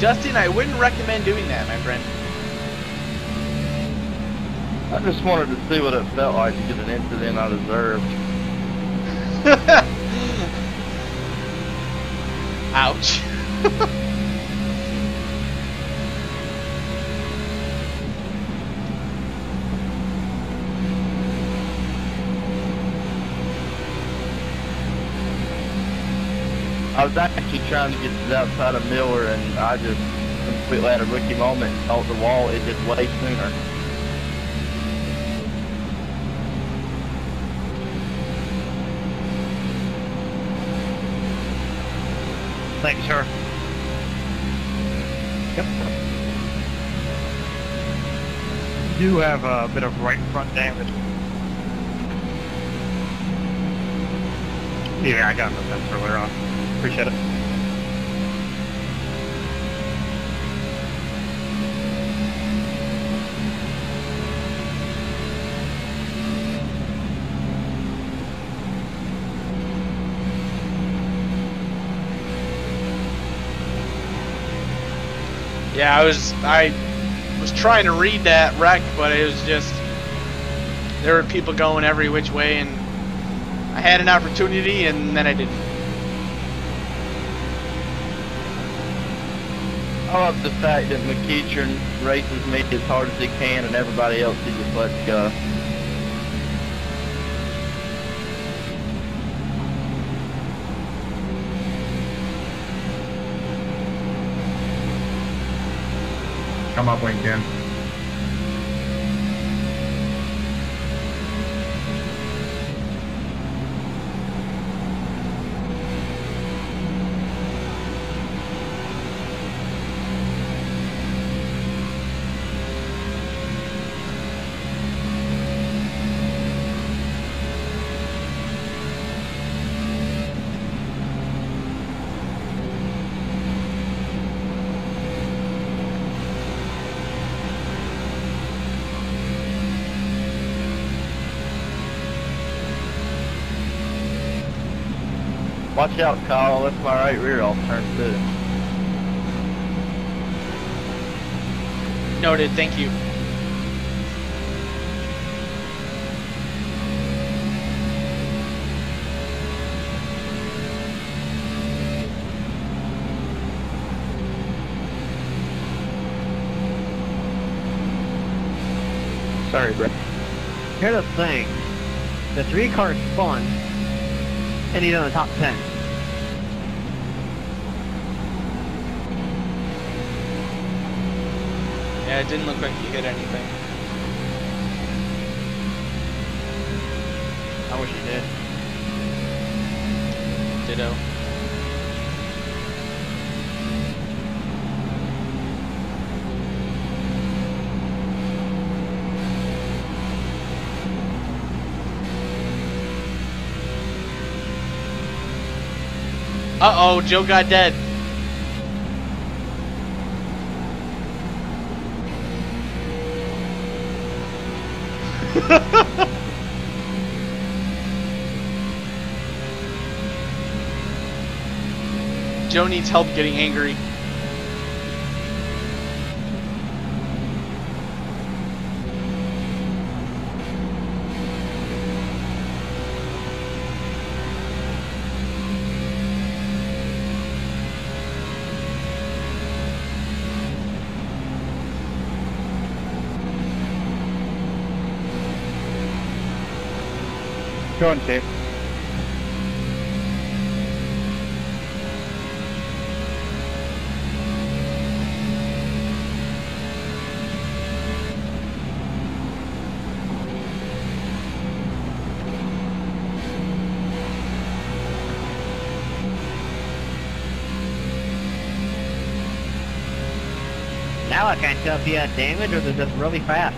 Dustin, I wouldn't recommend doing that, my friend. I just wanted to see what it felt like to get an incident I deserved. Ouch. I was actually trying to get to the outside of Miller, and I just completely had a rookie moment and thought the wall it just way sooner. Thanks, sir. Yep. Do have a bit of right front damage. Yeah, I got the fence earlier on. Appreciate it. Yeah, I was I was trying to read that wreck, but it was just there were people going every which way, and I had an opportunity, and then I didn't. I love the fact that McEachern races me as hard as he can, and everybody else he just lets go. Uh, Come up, Lincoln. Watch out, Kyle. That's my right rear off turn two. Noted. Thank you. Sorry, bro. Here's the thing. The three cars spun, and he's in the top ten. Yeah, it didn't look like you hit anything. I wish he did. Ditto. Uh oh, Joe got dead. Joe needs help getting angry. Go on, Dave. Now I can't tell if he had damage or they're just really fast.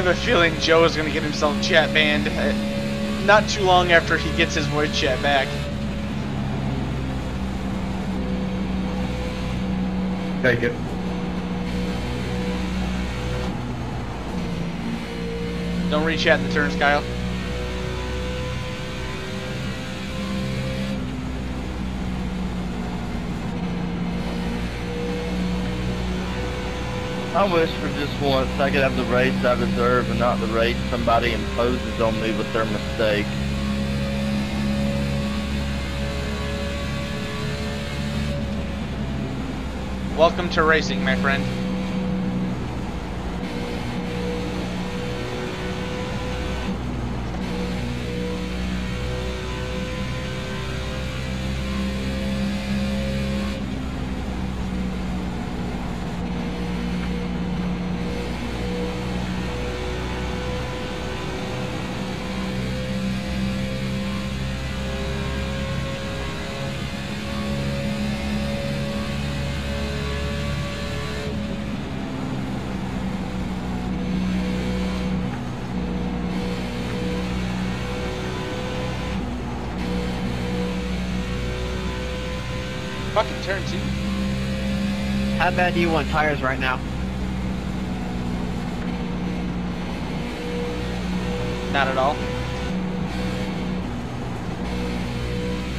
Have a feeling Joe is going to get himself chat banned uh, not too long after he gets his voice chat back. Take it. Don't reach out in the turns, Kyle. I wish for just once I could have the race I deserve and not the race somebody imposes on me with their mistake. Welcome to racing, my friend. Bad do you want tires right now? Not at all.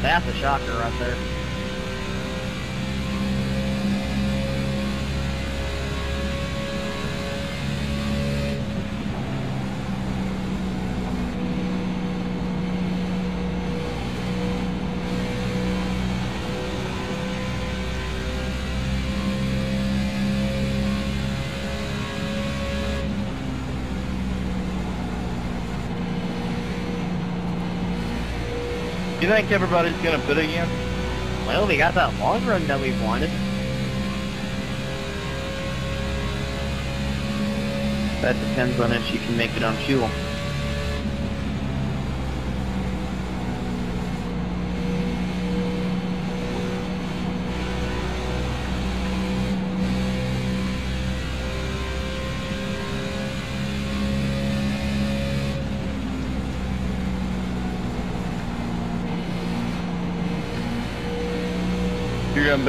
That's a shocker right there. Think everybody's gonna pit again? Well, we got that long run that we've wanted. That depends on if she can make it on fuel.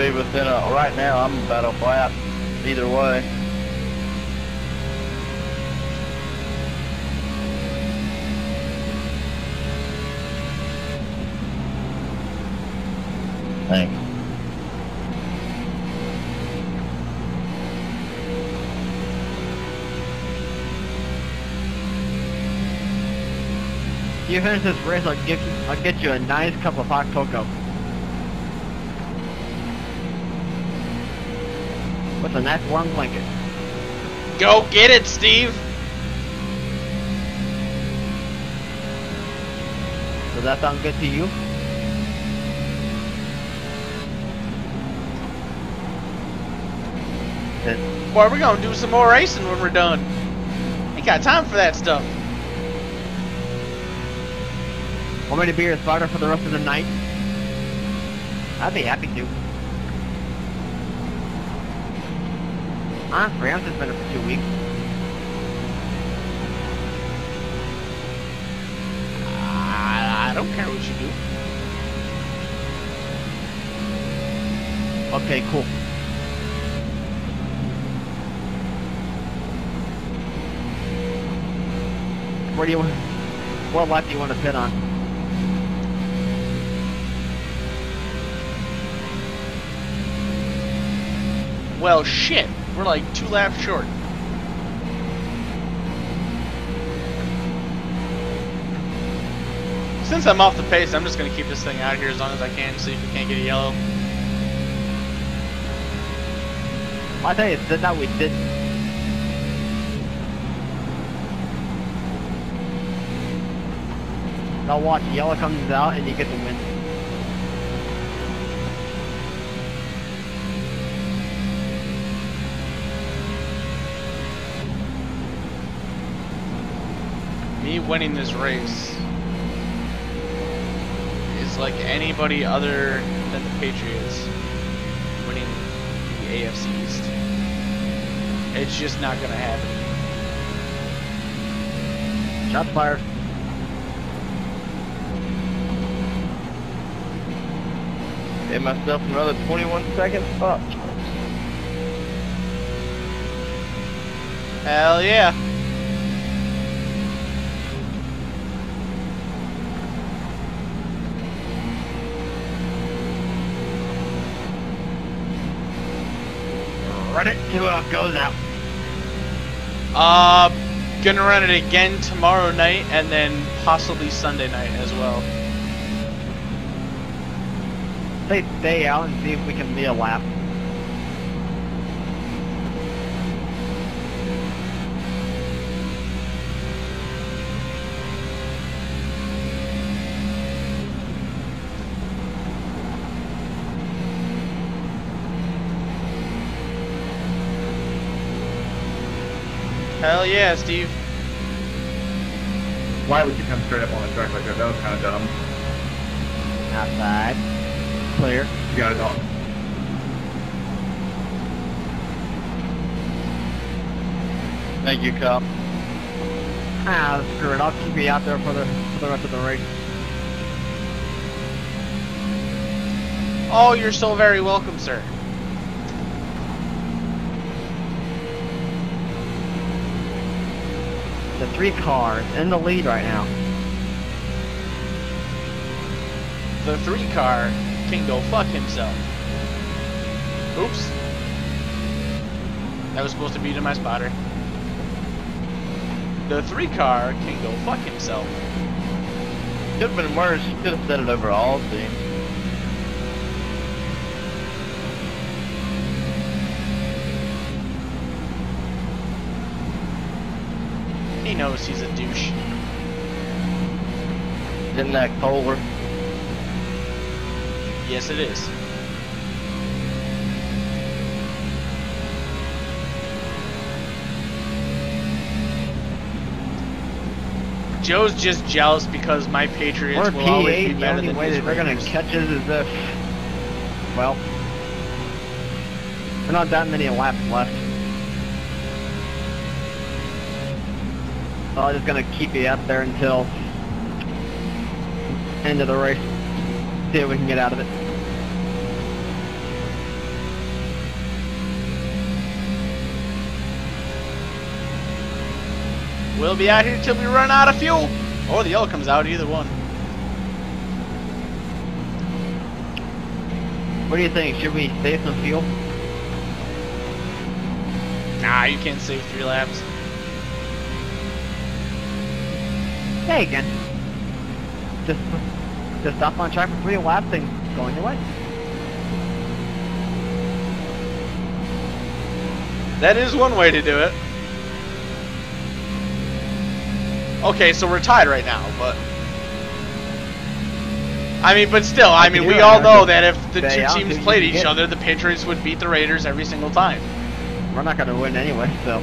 Be within a, right now I'm about a lap either way. Thanks. You finish this race, I'll give you, I'll get you a nice cup of hot cocoa. With a nice warm blanket. Go get it, Steve. Does that sound good to you? Boy, we're gonna do some more racing when we're done. Ain't got time for that stuff. Want me to be your spotter for the rest of the night? I'd be happy to. Honestly, I've just been here for two weeks. I, don't care what you do. Okay, cool. Where do you want? What lap do you want to pit on? Well, shit. We're like two laps short. Since I'm off the pace, I'm just gonna keep this thing out here as long as I can, see if we can't get a yellow. I tell you, that we did. Now watch, yellow comes out and you get the win. Winning this race is like anybody other than the Patriots winning the AFC East. It's just not going to happen. Shots fired. Gave myself another 21 seconds. Fuck. Hell yeah. Till it goes out. Uh, gonna run it again tomorrow night and then possibly Sunday night as well. Say stay out and see if we can be a lap. Hell yeah, Steve. Why would you come straight up on a track like that? That was kind of dumb. Outside. Clear. You got it all. Thank you, Cop. Ah, screw it. I'll keep you out there for the for the rest of the race. Oh, you're so very welcome, sir. Three cars in the lead right now. The three car can go fuck himself. Oops. That was supposed to be to my spotter. The three car can go fuck himself. Could have been worse. Could have said it over all teams. Knows he's a douche. Isn't that Kohler? Yes, it is. Joe's just jealous because my Patriots We're will always be P8. The better only than way that they're gonna catch us is if, well, there's not that many laps left. I'm just gonna keep you out there until end of the race. See if we can get out of it. We'll be out here till we run out of fuel. Or the yellow comes out, either one. What do you think? Should we save some fuel? Nah, you can't save three laps. Hey again. Just just stop on track for three laps and go on your way. That is one way to do it. Okay, so we're tied right now, but I mean, but still, I mean, we all know that if the two teams played each other, the Patriots would beat the Raiders every single time. We're not gonna win anyway, so.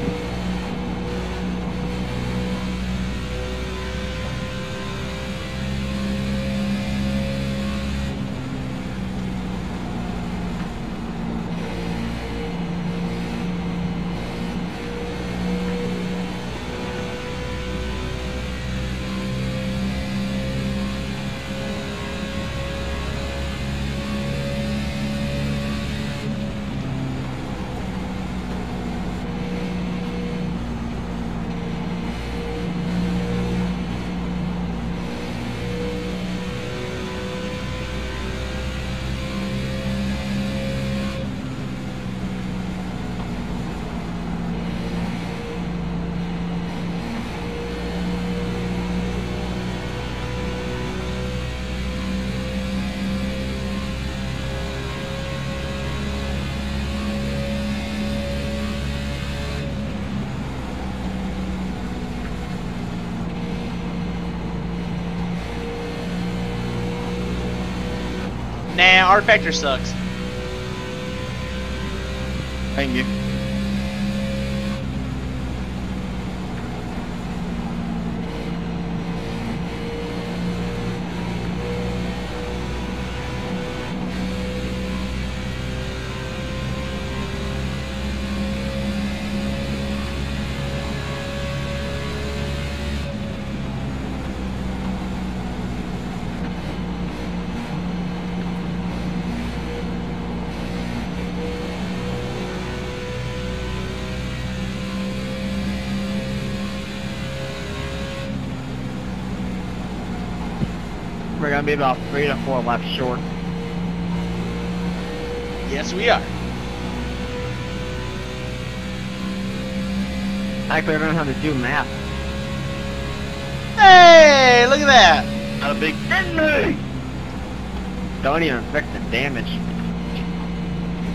Nah, factor sucks. Be about three to four laps short. Yes, we are. Actually, we're gonna have to do math. Hey, look at that. Not a big Don't even fix the damage.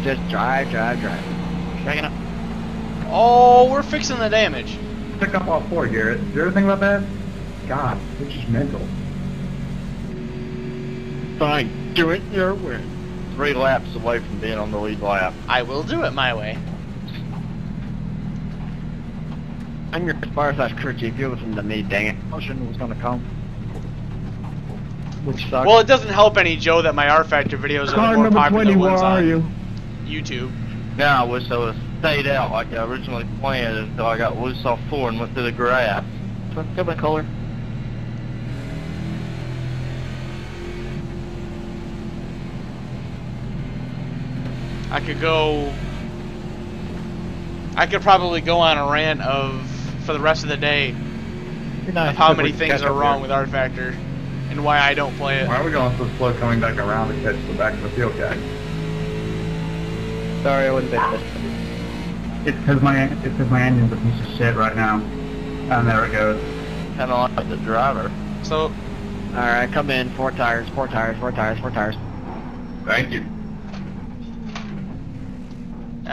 Just drive, drive, drive. Bring up. Oh, we're fixing the damage. Pick up all four, Garrett. Did you ever think about that? God, this is mental. Fine, do it your way. three laps away from being on the lead lap. I will do it my way. I'm your Fireslash crew chief. You listen to me, dang it. Motion was gonna come. Which sucks. Well, it doesn't help any, Joe, that my rFactor videos are Car the more number popular 20, where ones are on you? YouTube. Now I wish I would have stayed out like I originally planned until I got loose off four and went through the grass. Go back color. I could go. I could probably go on a rant of for the rest of the day nice of how many things are wrong here. with rFactor and why I don't play it. Why are we going so slow coming back around to catch the back of the field guy? Sorry, I wasn't paying It's because my it's because my engine's a piece of shit right now. And there it goes. Kind of like the driver. So Alright, come in. Four tires, four tires, four tires, four tires. Thank you.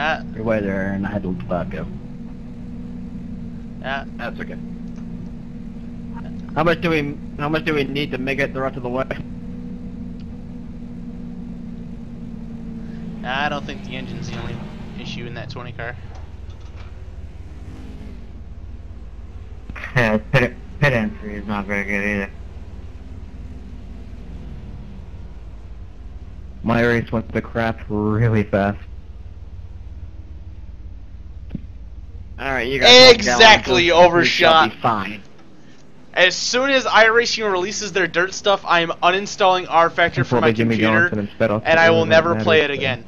Uh, Your way there, and I had to back up. uh, That's okay. How much do we how much do we need to make it the rest of the way? I don't think the engine's the only issue in that 20 car. Yeah, pit, pit entry is not very good either. My race went to crap really fast. Alright, you guys Exactly overshot. Be fine. As soon as iRacing releases their dirt stuff, I am uninstalling rFactor from my computer, and I will never play it again.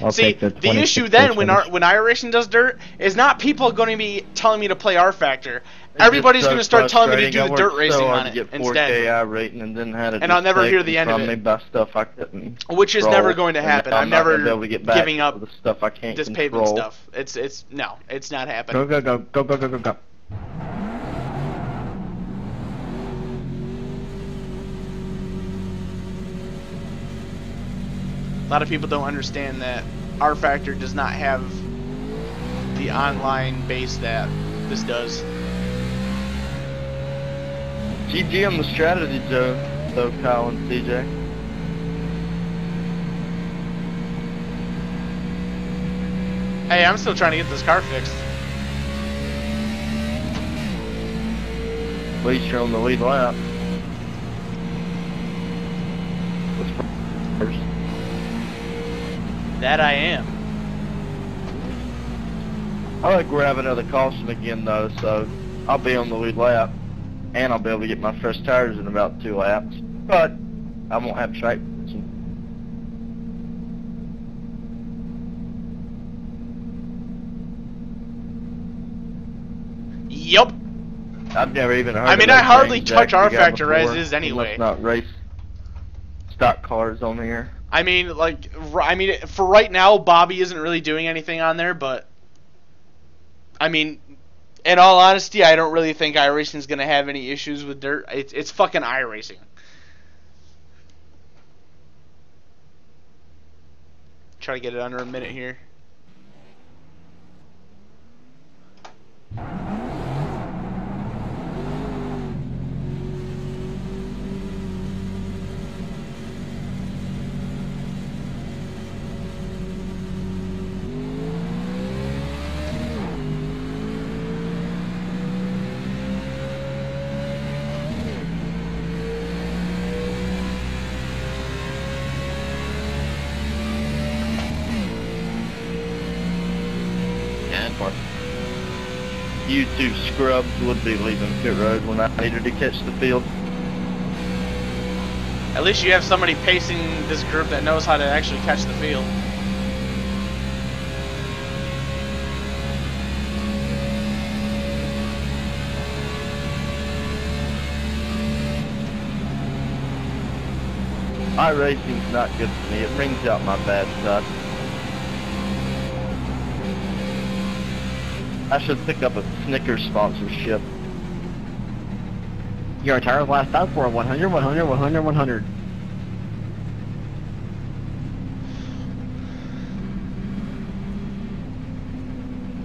I'll See, the, the issue then when finish. our, when iRacing does dirt is not people going to be telling me to play rFactor. Everybody's going to start telling me to do the dirt racing on it get 4K instead, rating and then had it And I'll never hear the end of from it. me by stuff I couldn't which is never going to and happen. now I'm not gonna never be able to get back giving up the stuff I can't this control. pavement stuff. It's it's no, it's not happening. Go, go, go, go, go, go, go, go. A lot of people don't understand that rFactor does not have the online base that this does. GG on the strategy, Joe. though, Kyle and CJ. Hey, I'm still trying to get this car fixed. At least you're on the lead lap. First? That I am. I like grab another caution again though, so I'll be on the lead lap, and I'll be able to get my fresh tires in about two laps. But I won't have track. Yep. I've never even heard. I mean, I hardly touch rFactor as is anyway. not race stock cars on here. I mean, like, I mean, for right now, Bobby isn't really doing anything on there, but I mean, in all honesty, I don't really think iRacing's gonna have any issues with dirt. It's it's fucking iRacing. Try to get it under a minute here. Scrubs would be leaving pit road when I needed to catch the field. At least you have somebody pacing this group that knows how to actually catch the field. My racing's not good for me. It brings out my bad side. I should pick up a Snickers sponsorship. Your tires last out for 100, 100, 100, 100.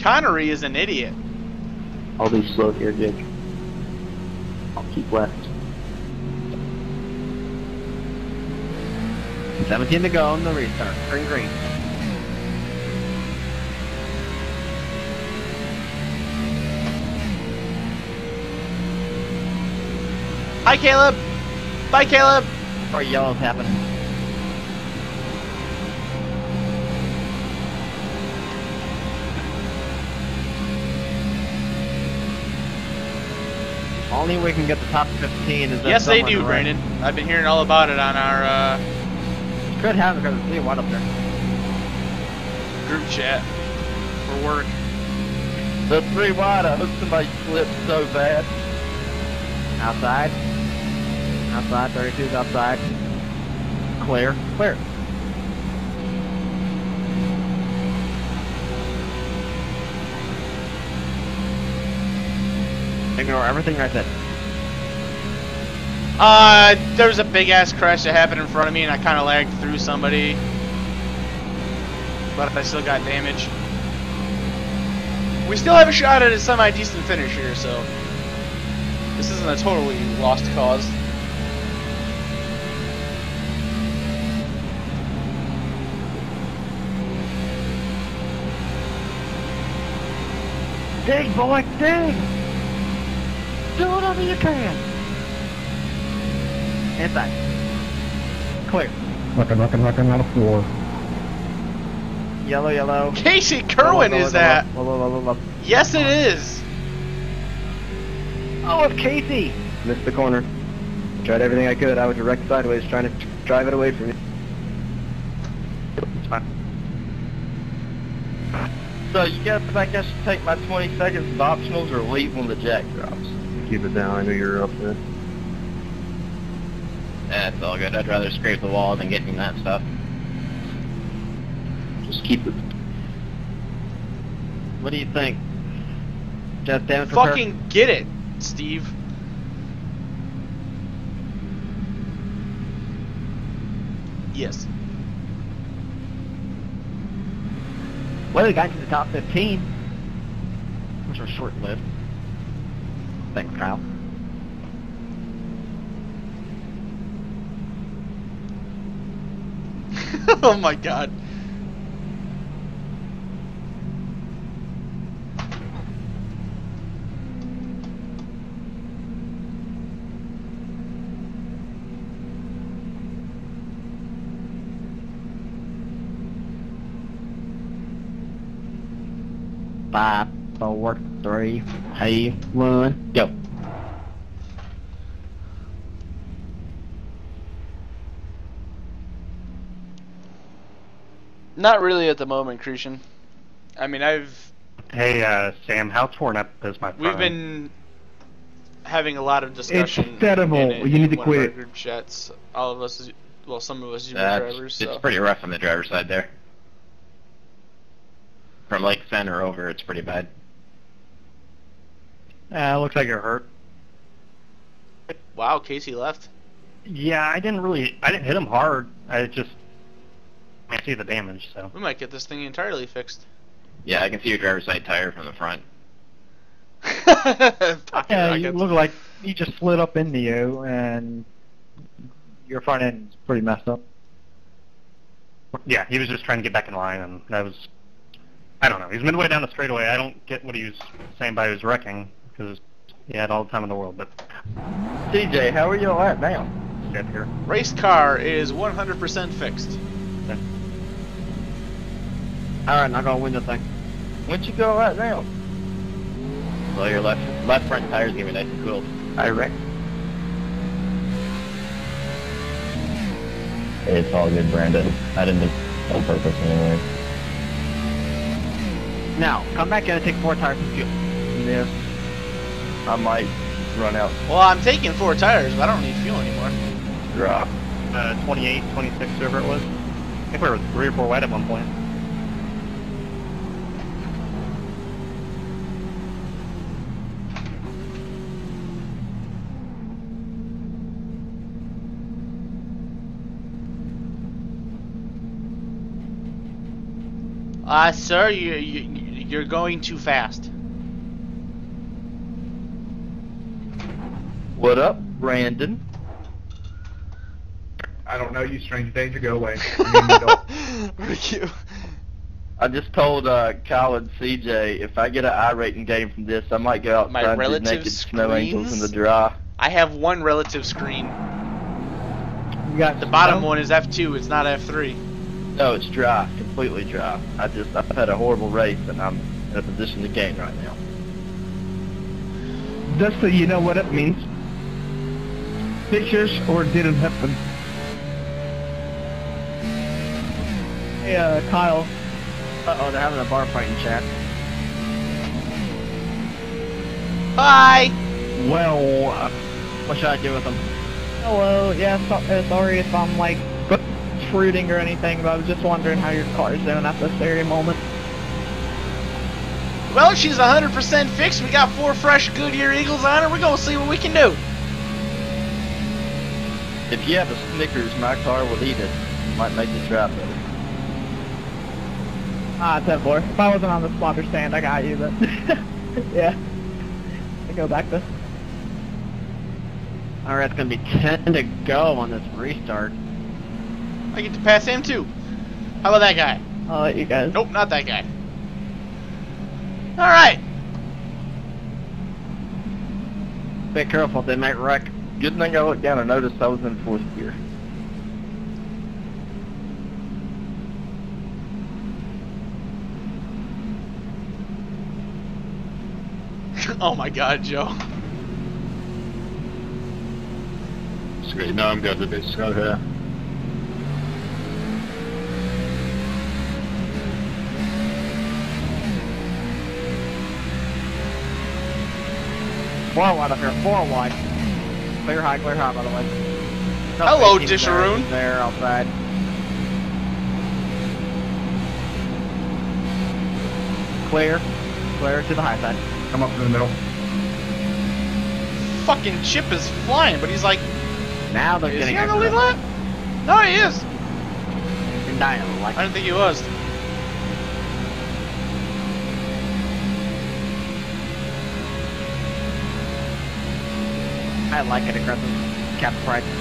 Connery is an idiot. I'll be slow here, Dick. I'll keep left. 17 to go on the restart. Green, green. Hi, Caleb. Bye, Caleb. Or yellow's happening. Only way we can get the top 15 is if Yes, they do, right- Brandon. I've been hearing all about it on our uh, Could have because it's really wide up there. group chat for work. The three wide, I hope somebody slipped so bad. Outside. Outside, 32's outside. Clear. Clear. Ignore everything I said. Uh, there was a big ass crash that happened in front of me, and I kind of lagged through somebody. But I still got damage. We still have a shot at a semi decent finish here, so this isn't a totally lost cause. Dig, boy, dig! Do whatever you can! Inside. Clear. Looking, looking, looking on the floor. Yellow, yellow. Casey Kerwin is that? Yes, it is. Oh, it's Casey! Missed the corner. Tried everything I could. I was direct sideways trying to drive it away from you. It's fine. So you guys think I should take my 20 seconds of optionals or leave when the jack drops? Keep it down. I know you're up there. That's all good. I'd rather scrape the wall than getting that stuff. Just keep it. What do you think? Just damage repair? Fucking get it, Steve. Yes. Well, we got to the top 15. Which was short-lived. Thanks, Kyle. oh my god. Five, four, three, two, one, go. Not really at the moment, Crucian. I mean, I've Hey, uh, Sam, how torn up is my we've been having a lot of discussion. It's terrible. in it- You need to one of our quit. Group chats. All of us, well, some of us Uber That's, drivers. it's So. pretty rough on the driver's side there. From Lake Center over, it's pretty bad. Uh, looks like you're hurt. Wow, Casey left. Yeah, I didn't really, I didn't hit him hard. I just, I see the damage, so. We might get this thing entirely fixed. Yeah, I can see your driver's side tire from the front. Pocket Yeah, you look like he just slid up into you, and your front end's pretty messed up. Yeah, he was just trying to get back in line, and that was, I don't know. He's midway down the straightaway. I don't get what he was saying by his wrecking, because he had all the time in the world, but DJ, how are you all at now? get here. Race car is 100% fixed. Okay. Alright, not gonna win the thing. When'd you go at now? So your left left front tire's gonna be nice and cooled. I wrecked. It's all good, Brandon. I didn't do it on purpose anyway. Now, come back in and take four tires of fuel. Yes. I might run out Well, I'm taking four tires, but I don't need fuel anymore. drop. uh, 28, 26, whoever it was. I think we were three or four wide at one point. Uh, sir, you, you, you're going too fast. What up, Brandon? I don't know you, strange danger. Go away. I mean, adult. Frick you. I just told uh, Kyle and CJ if I get an iRating game from this, I might go My outside and do relative naked snow angels in the dry. I have one relative screen. You got The bottom one is F2, it's not F3. No, it's dry, completely dry. I just I've had a horrible race and I'm in a position to gain right now. Just so you know what it means. Pictures or it didn't happen. Hey, uh, Kyle. Uh-oh, they're having a bar fight in chat. Hi! Well, uh, What should I do with them? Hello, yeah, so, uh, sorry if I'm like fruiting or anything, but I was just wondering how your car's doing at this very moment. Well, she's 100% fixed. We got four fresh Goodyear Eagles on her. We're going to see what we can do. If you have a Snickers, my car will eat it. Might make the drive better. Ah, 10 4. If I wasn't on the sponsor stand, I got you, but yeah. I go back to. Alright, it's gonna be 10 to go on this restart. I get to pass him too. How about that guy? I'll let you guys. Nope, not that guy. Alright. Be careful, they might wreck. Good thing I looked down and noticed I was in fourth gear. oh my god, Joe. It's great, now I'm innan gade viskar här. Four wide up here, four wide. Clear high, clear high, by the way. No, Hello, 18 's there, Disharoon. There, outside. Clear. Clear to the high side. Come up to the middle. Fucking Chip is flying, but he's like, Now they're is getting he on the lead extra. lap? No, he is. You're dying, like I didn't think he was. I like it aggressive. Cap pride.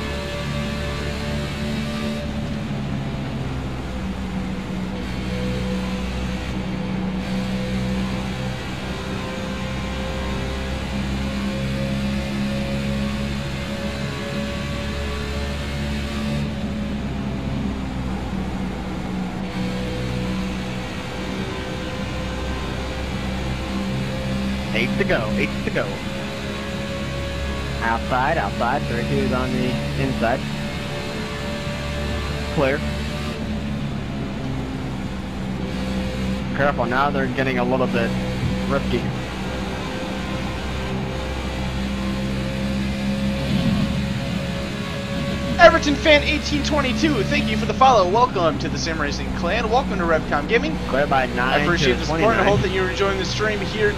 Inside. Clear. Careful, now they're getting a little bit risky. Everton fan 1822, thank you for the follow. Welcome to the Sim Racing Clan. Welcome to RevCom Gaming. Clear by 9 I appreciate the support and 29. hope that you're enjoying the stream here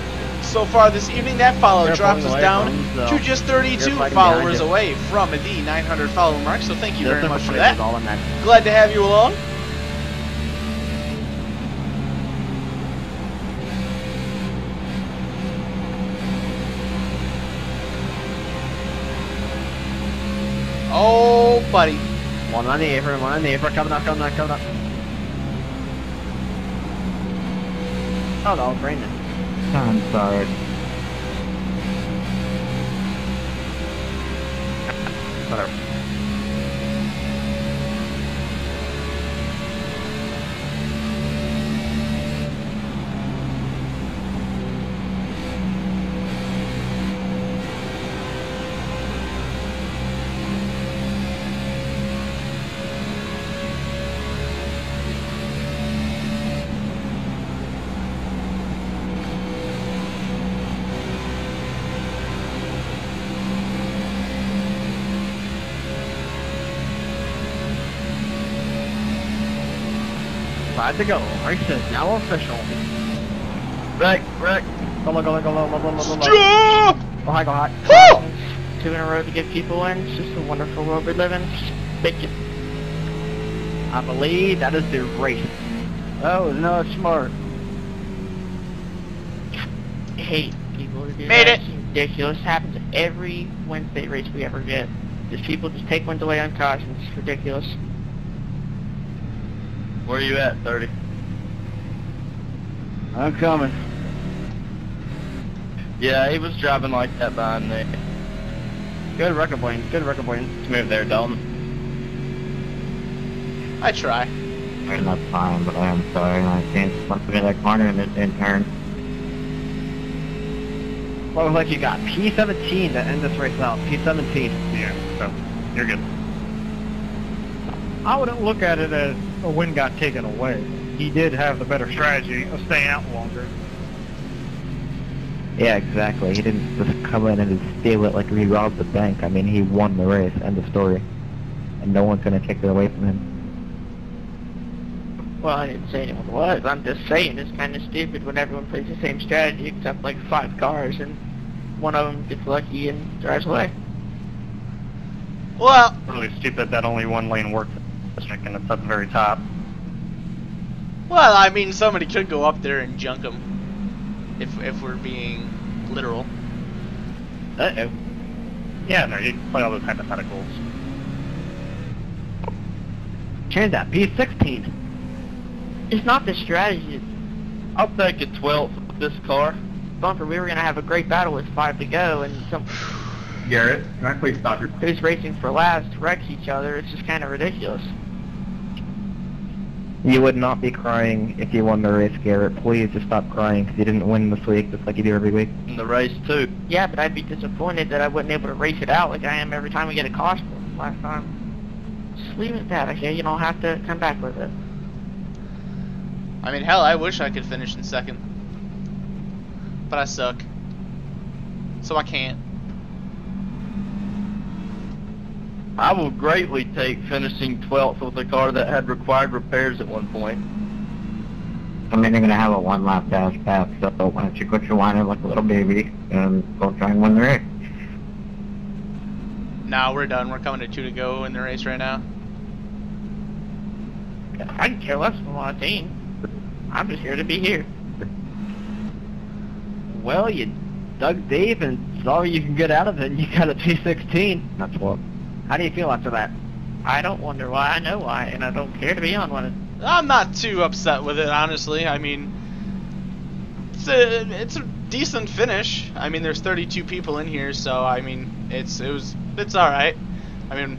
so far this evening. That follow They're drops us down so to just 32 followers away from the 900 follower mark. So thank you Just very much for that. is all in that. Glad to have you along. Oh, buddy. One on the apron, one on the apron, coming up, coming up, coming up. Oh no, sorry. Whatever. To go. Race is now official. Wreck, wreck. Go, go, go, go, go, go, go, go, go. Stop! Go high, go high. Two in a row to get people in. It's just a wonderful world we live in. Thank you. I believe that is the race. Oh, no, it's smart. I hate people who Made that. it. Ridiculous. happens every Wednesday race we ever get. Just people just take ones away on cautions. It's ridiculous. Where you at, 30? I'm coming. Yeah, he was driving like that behind me. Good record point. Good record point. Let's move there, Dalton. I try. I'm not fine, but I am sorry. I can't once we get that corner and it didn't turn. Well, looks like you got P17 to end this race out. P17. Yeah, so you're good. I wouldn't look at it as a win got taken away. He did have the better strategy of staying out longer. Yeah, exactly. He didn't just come in and just steal it like he robbed the bank. I mean, he won the race. End of story. And no one's gonna take it away from him. Well, I didn't say anyone was. I'm just saying it's kind of stupid when everyone plays the same strategy except like five cars and one of them gets lucky and drives away. Well, Really stupid that only one lane worked district and it's at the very top. well, I mean, somebody could go up there and junk them. If if we're being literal. Uh-oh. Yeah, no, you can play all those hypotheticals. Change that. P16. It's not the strategy. I'll take a 12th with this car. Bumper, we were gonna have a great battle with five to go, and some Garrett, can I please stop your... who's racing for last wrecks each other. It's just kind of ridiculous. You would not be crying if you won the race, Garrett. Please just stop crying because you didn't win this week just like you do every week. In the race, too. Yeah, but I'd be disappointed that I wasn't able to race it out like I am every time we get a caution last time. Just leave it at that, okay? You don't have to come back with it. I mean, hell, I wish I could finish in second. But I suck. So I can't. I will greatly take finishing 12th with a car that had required repairs at one point. I mean, they're gonna have a one lap dash path, so why don't you quit your whining like a little baby and go try and win the race? Nah, we're done. We're coming to two to go in the race right now. I can care less from my team. I'm just here to be here. Well, you dug deep and saw you can get out of it, and you got a P16. That's what. How do you feel after that? I don't wonder why. I know why, and I don't care to be on one. I'm not too upset with it, honestly. I mean, it's a it's a decent finish. I mean, there's 32 people in here, so I mean, it's it was it's all right. I mean,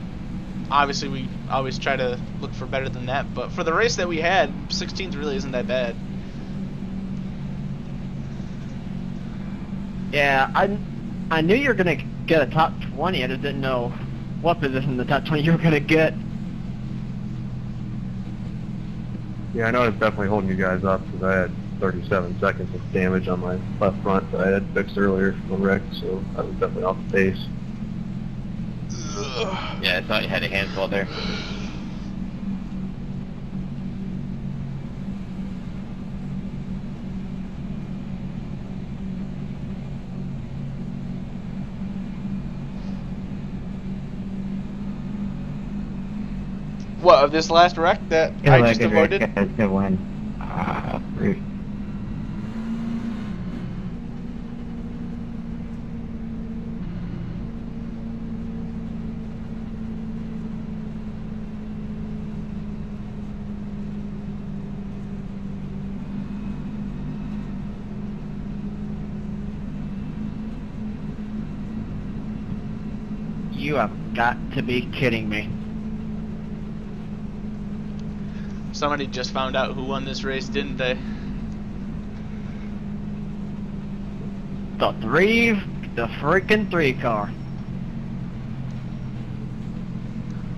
obviously we always try to look for better than that, but for the race that we had, 16th really isn't that bad. Yeah, I, I knew you were gonna get a top 20. I just didn't know what position in the top 20 you were gonna get. Yeah, I know I was definitely holding you guys up because I had 37 seconds of damage on my left front that I had fixed earlier from the wreck, so I was definitely off the pace. Yeah, I thought you had a handful there. What of this last wreck that Yeah, I that just avoided? guys, good win. Ah, Bruce. You have got to be kidding me. Somebody just found out who won this race, didn't they? The three, the freaking three car.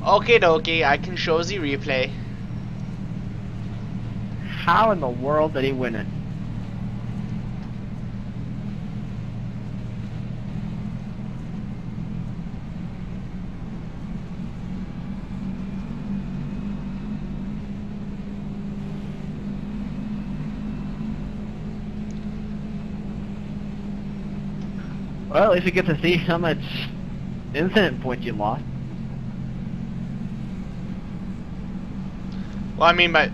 Okay, dokie, I can show the replay. How in the world did he win it? Well, at least we get to see how much incident points you lost. Well, I mean by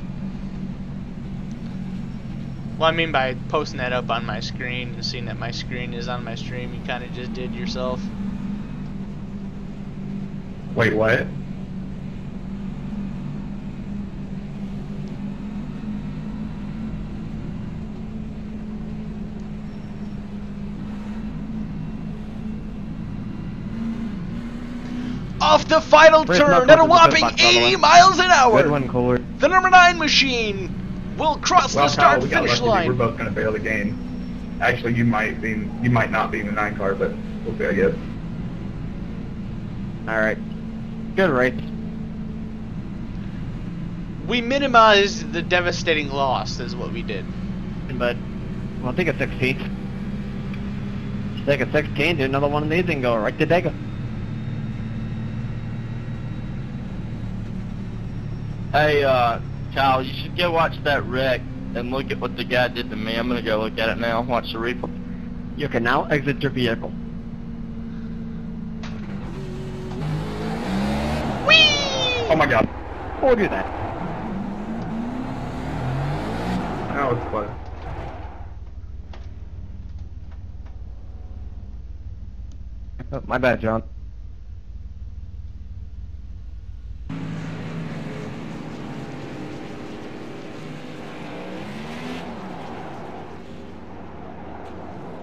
well, I mean by posting that up on my screen and seeing that my screen is on my stream, you kind of just did yourself. Wait, what? Off the final Where's turn at a whopping pit box, by the 80 way? miles an hour. Good one, Kohler. The number nine machine will cross Well, the Kyle, start we got finish lucky. We're both going to fail the game. Actually, you might be, you might not be in the nine car, but we'll see, I guess. Alright. Good race. We minimized the devastating loss, is what we did. But, well, I think it's 16th. Take a 16 to another one of these and go right to Dega. Hey, uh, Kyle, you should go watch that wreck and look at what the guy did to me. I'm gonna go look at it now. Watch the replay. You can now exit your vehicle. Whee! Oh my god. Or do that. That was close. Oh, my bad, John.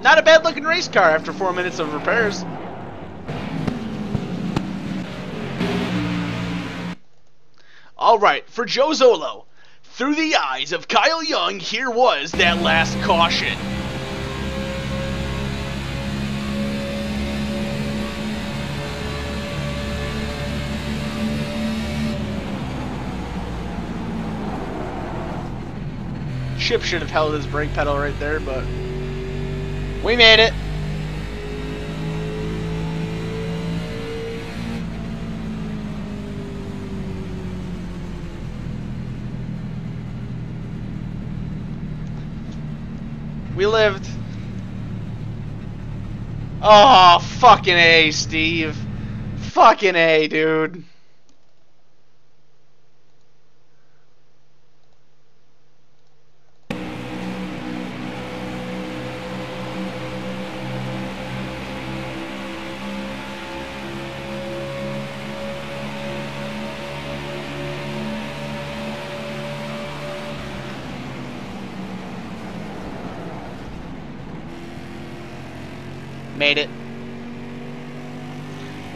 Not a bad looking race car after four minutes of repairs. Alright, for Joe Zolo, through the eyes of Kyle Young, here was that last caution. Chip should have held his brake pedal right there, but we made it. We lived. Oh, fucking A, Steve. Fucking A, dude. Made it.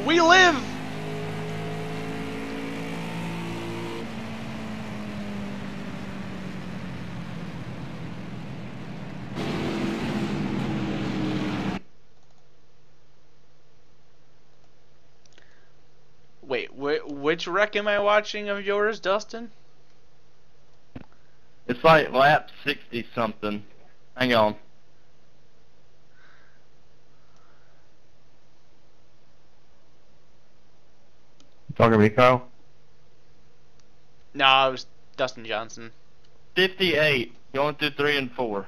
We live! Wait, wh- which wreck am I watching of yours, Dustin? It's like lap 60 something. Hang on. Talking to me, Kyle? No, it was Dustin Johnson. 58. Going through 3 and 4.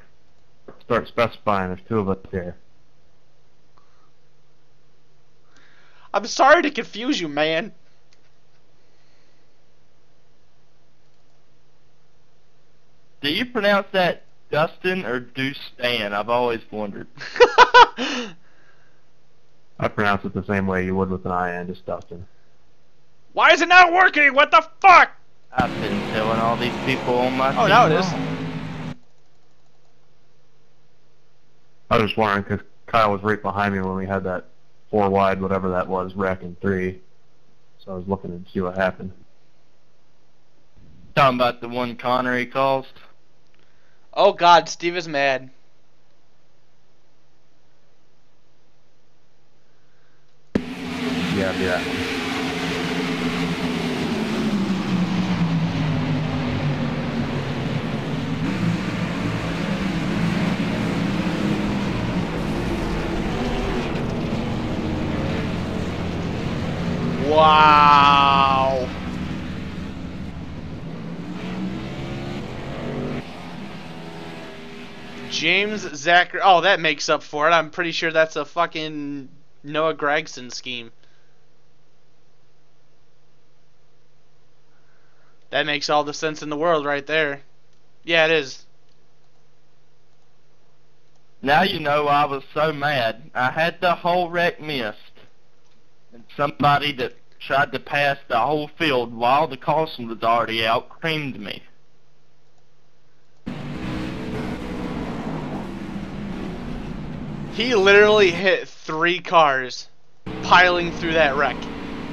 Start specifying. There's two of us here. I'm sorry to confuse you, man. Do you pronounce that Dustin or Dustan? I've always wondered. I pronounce it the same way you would with an I-N, just Dustin. Why is it not working? What the fuck? I've been telling all these people on my Oh, team now it is. I was just wondering because Kyle was right behind me when we had that four wide, whatever that was, wreck in three. So I was looking to see what happened. Talking about the one Connery caused. Oh god, Steve is mad. Yeah, it'd Wow. James Zachary. Oh, that makes up for it. I'm pretty sure that's a fucking Noah Gregson scheme. That makes all the sense in the world right there. Yeah, it is. Now you know I was so mad. I had the whole wreck missed. And somebody that tried to pass the whole field while the caution was already out creamed me. He literally hit three cars piling through that wreck.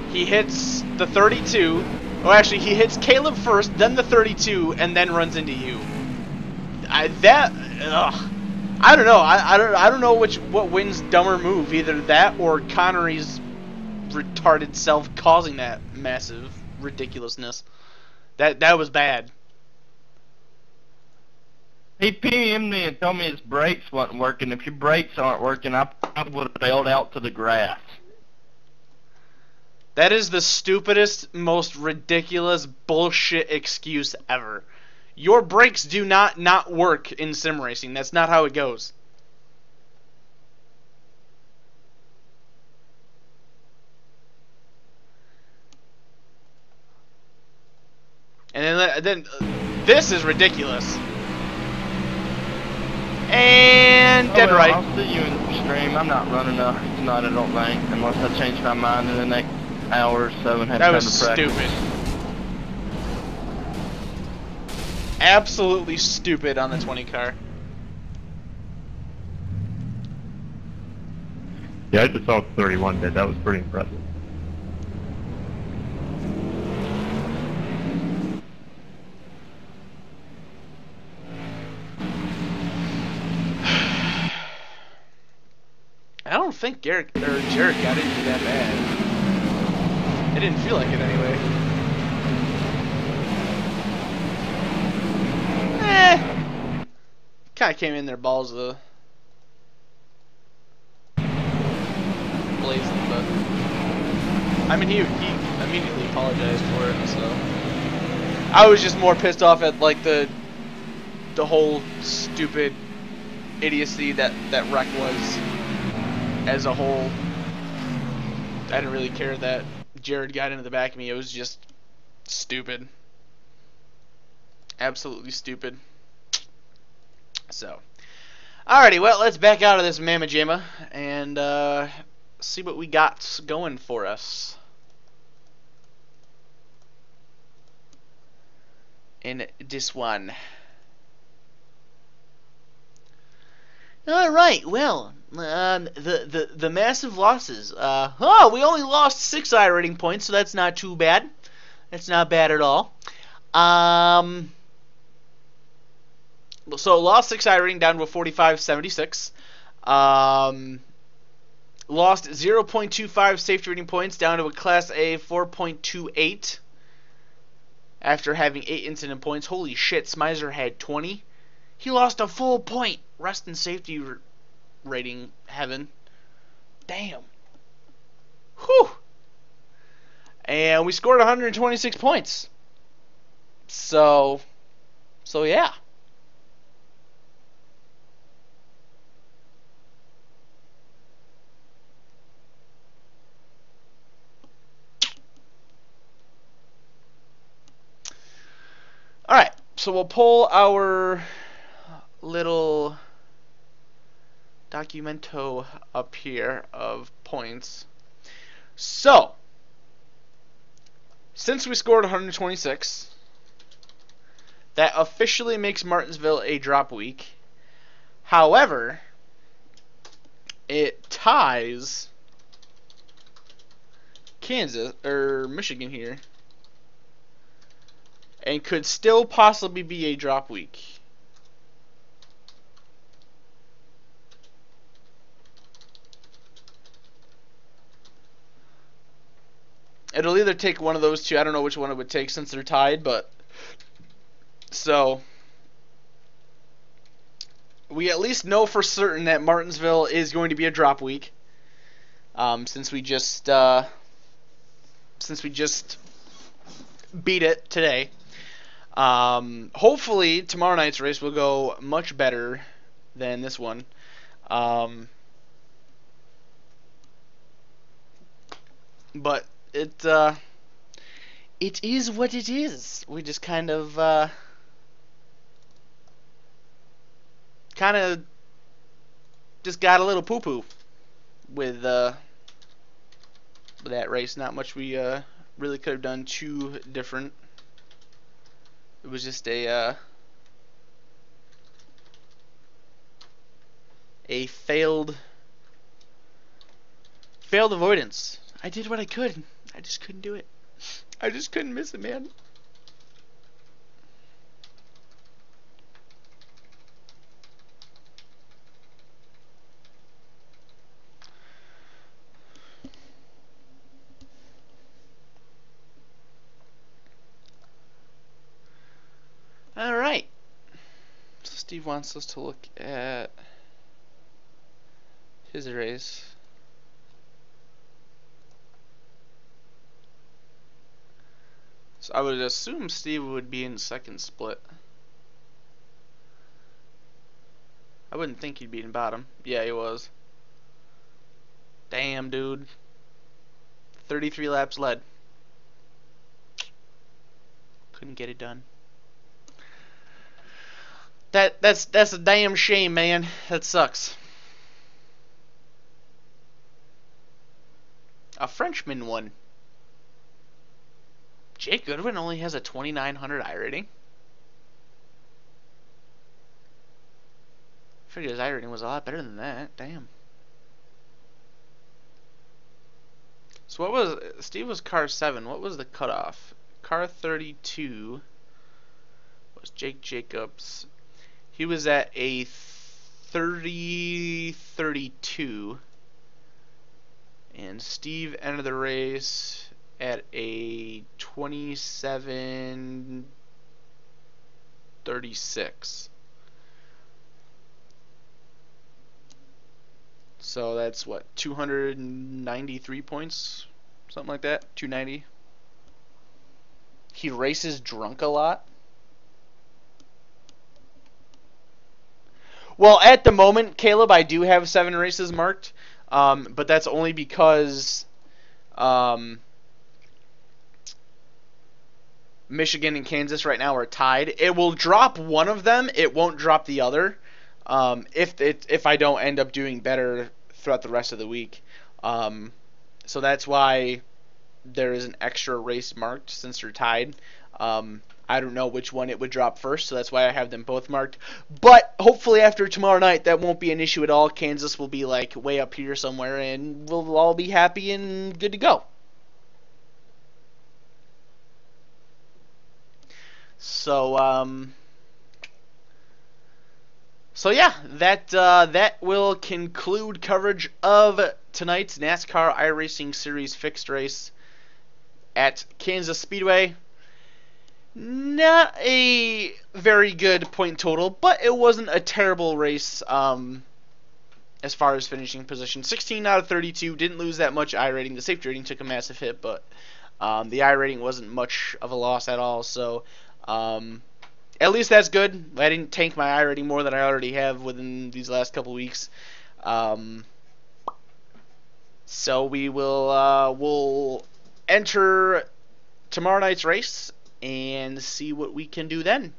He hits the 32. Oh, actually, he hits Caleb first, then the 32, and then runs into you. I, that, ugh. I don't know. I, I don't. I don't know which what wins dumber move. Either that or Connery's retarded self causing that massive ridiculousness. That that was bad. He PM'd me and told me his brakes wasn't working. If your brakes aren't working, I probably would have bailed out to the grass. That is the stupidest, most ridiculous bullshit excuse ever. Your brakes do not not work in sim racing. That's not how it goes. And then then uh, this is ridiculous. And Oh, dead well, right. I'll see you in the stream. I'm not running uh, tonight, I don't think, unless I change my mind in the next hour or so and have That time was to practice. stupid. Absolutely stupid on the 20 car. Yeah, I just saw 31 did. That was pretty impressive. Think Garrett or Jared got into that bad. It didn't feel like it anyway. Eh. Kind of came in there balls the blazing, but I mean he he immediately apologized for it, so I was just more pissed off at like the the whole stupid idiocy that that wreck was as a whole. I didn't really care that Jared got into the back of me. It was just stupid. Absolutely stupid. So, alrighty, well, let's back out of this mamma jamma and uh, see what we got going for us. In this one. All right. Well, um, the the the massive losses. Uh, oh, we only lost six iRating points, so that's not too bad. That's not bad at all. Um, so lost six iRating down to a 45.76. Um, lost 0.25 safety rating points down to a Class A 4.28 after having eight incident points. Holy shit, Smizer had 20. He lost a full point. Rest in safety rating heaven. Damn. Whew. And we scored 126 points. So, so yeah. All right, so we'll pull our little documento up here of points. So, since we scored 126, that officially makes Martinsville a drop week. However, it ties Kansas or Michigan here and could still possibly be a drop week. It'll either take one of those two. I don't know which one it would take since they're tied, but so we at least know for certain that Martinsville is going to be a drop week. Um, since we just uh, since we just beat it today. Um, hopefully tomorrow night's race will go much better than this one. Um, but it uh, it is what it is. We just kind of uh, kind of just got a little poo poo with uh, that race. Not much we uh, really could have done too different. It was just a uh, a failed failed avoidance. I did what I could. I just couldn't do it. I just couldn't miss it, man. All right. So Steve wants us to look at his race. So I would assume Steve would be in second split. I wouldn't think he'd be in bottom. Yeah, he was. Damn, dude. 33 laps led. Couldn't get it done. That that's that's a damn shame, man. That sucks. A Frenchman won. Jake Goodwin only has a 2900 iRating. I figured his iRating was a lot better than that. Damn. So what was Steve was car seven? What was the cutoff? Car 32 was Jake Jacobs. He was at a 30 32 and Steve entered the race at a 27 36 so that's what 293 points? Something like that? 290 he races drunk a lot? Well at the moment Caleb I do have seven races marked um, but that's only because um, Michigan and Kansas right now are tied. It will drop one of them. It won't drop the other. Um, if it, if I don't end up doing better throughout the rest of the week. Um, so that's why there is an extra race marked since they're tied. Um, I don't know which one it would drop first, so that's why I have them both marked. But hopefully after tomorrow night, that won't be an issue at all. Kansas will be like way up here somewhere, and we'll all be happy and good to go. So, um, so yeah, that uh, that will conclude coverage of tonight's NASCAR iRacing Series fixed race at Kansas Speedway. Not a very good point total, but it wasn't a terrible race um, as far as finishing position. 16 out of 32, didn't lose that much iRating. The safety rating took a massive hit, but um, the iRating wasn't much of a loss at all. So um, at least that's good. I didn't tank my I any more than I already have within these last couple weeks. Um, so we will uh, we'll enter tomorrow night's race and see what we can do then.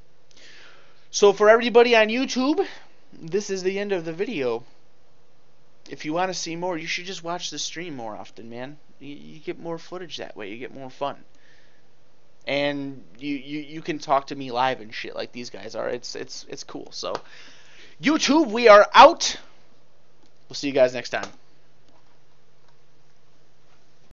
So for everybody on YouTube, this is the end of the video. If you want to see more, you should just watch the stream more often, man. You, you get more footage that way. You get more fun. And you, you you can talk to me live and shit like these guys are. It's it's it's cool. So YouTube, we are out. We'll see you guys next time.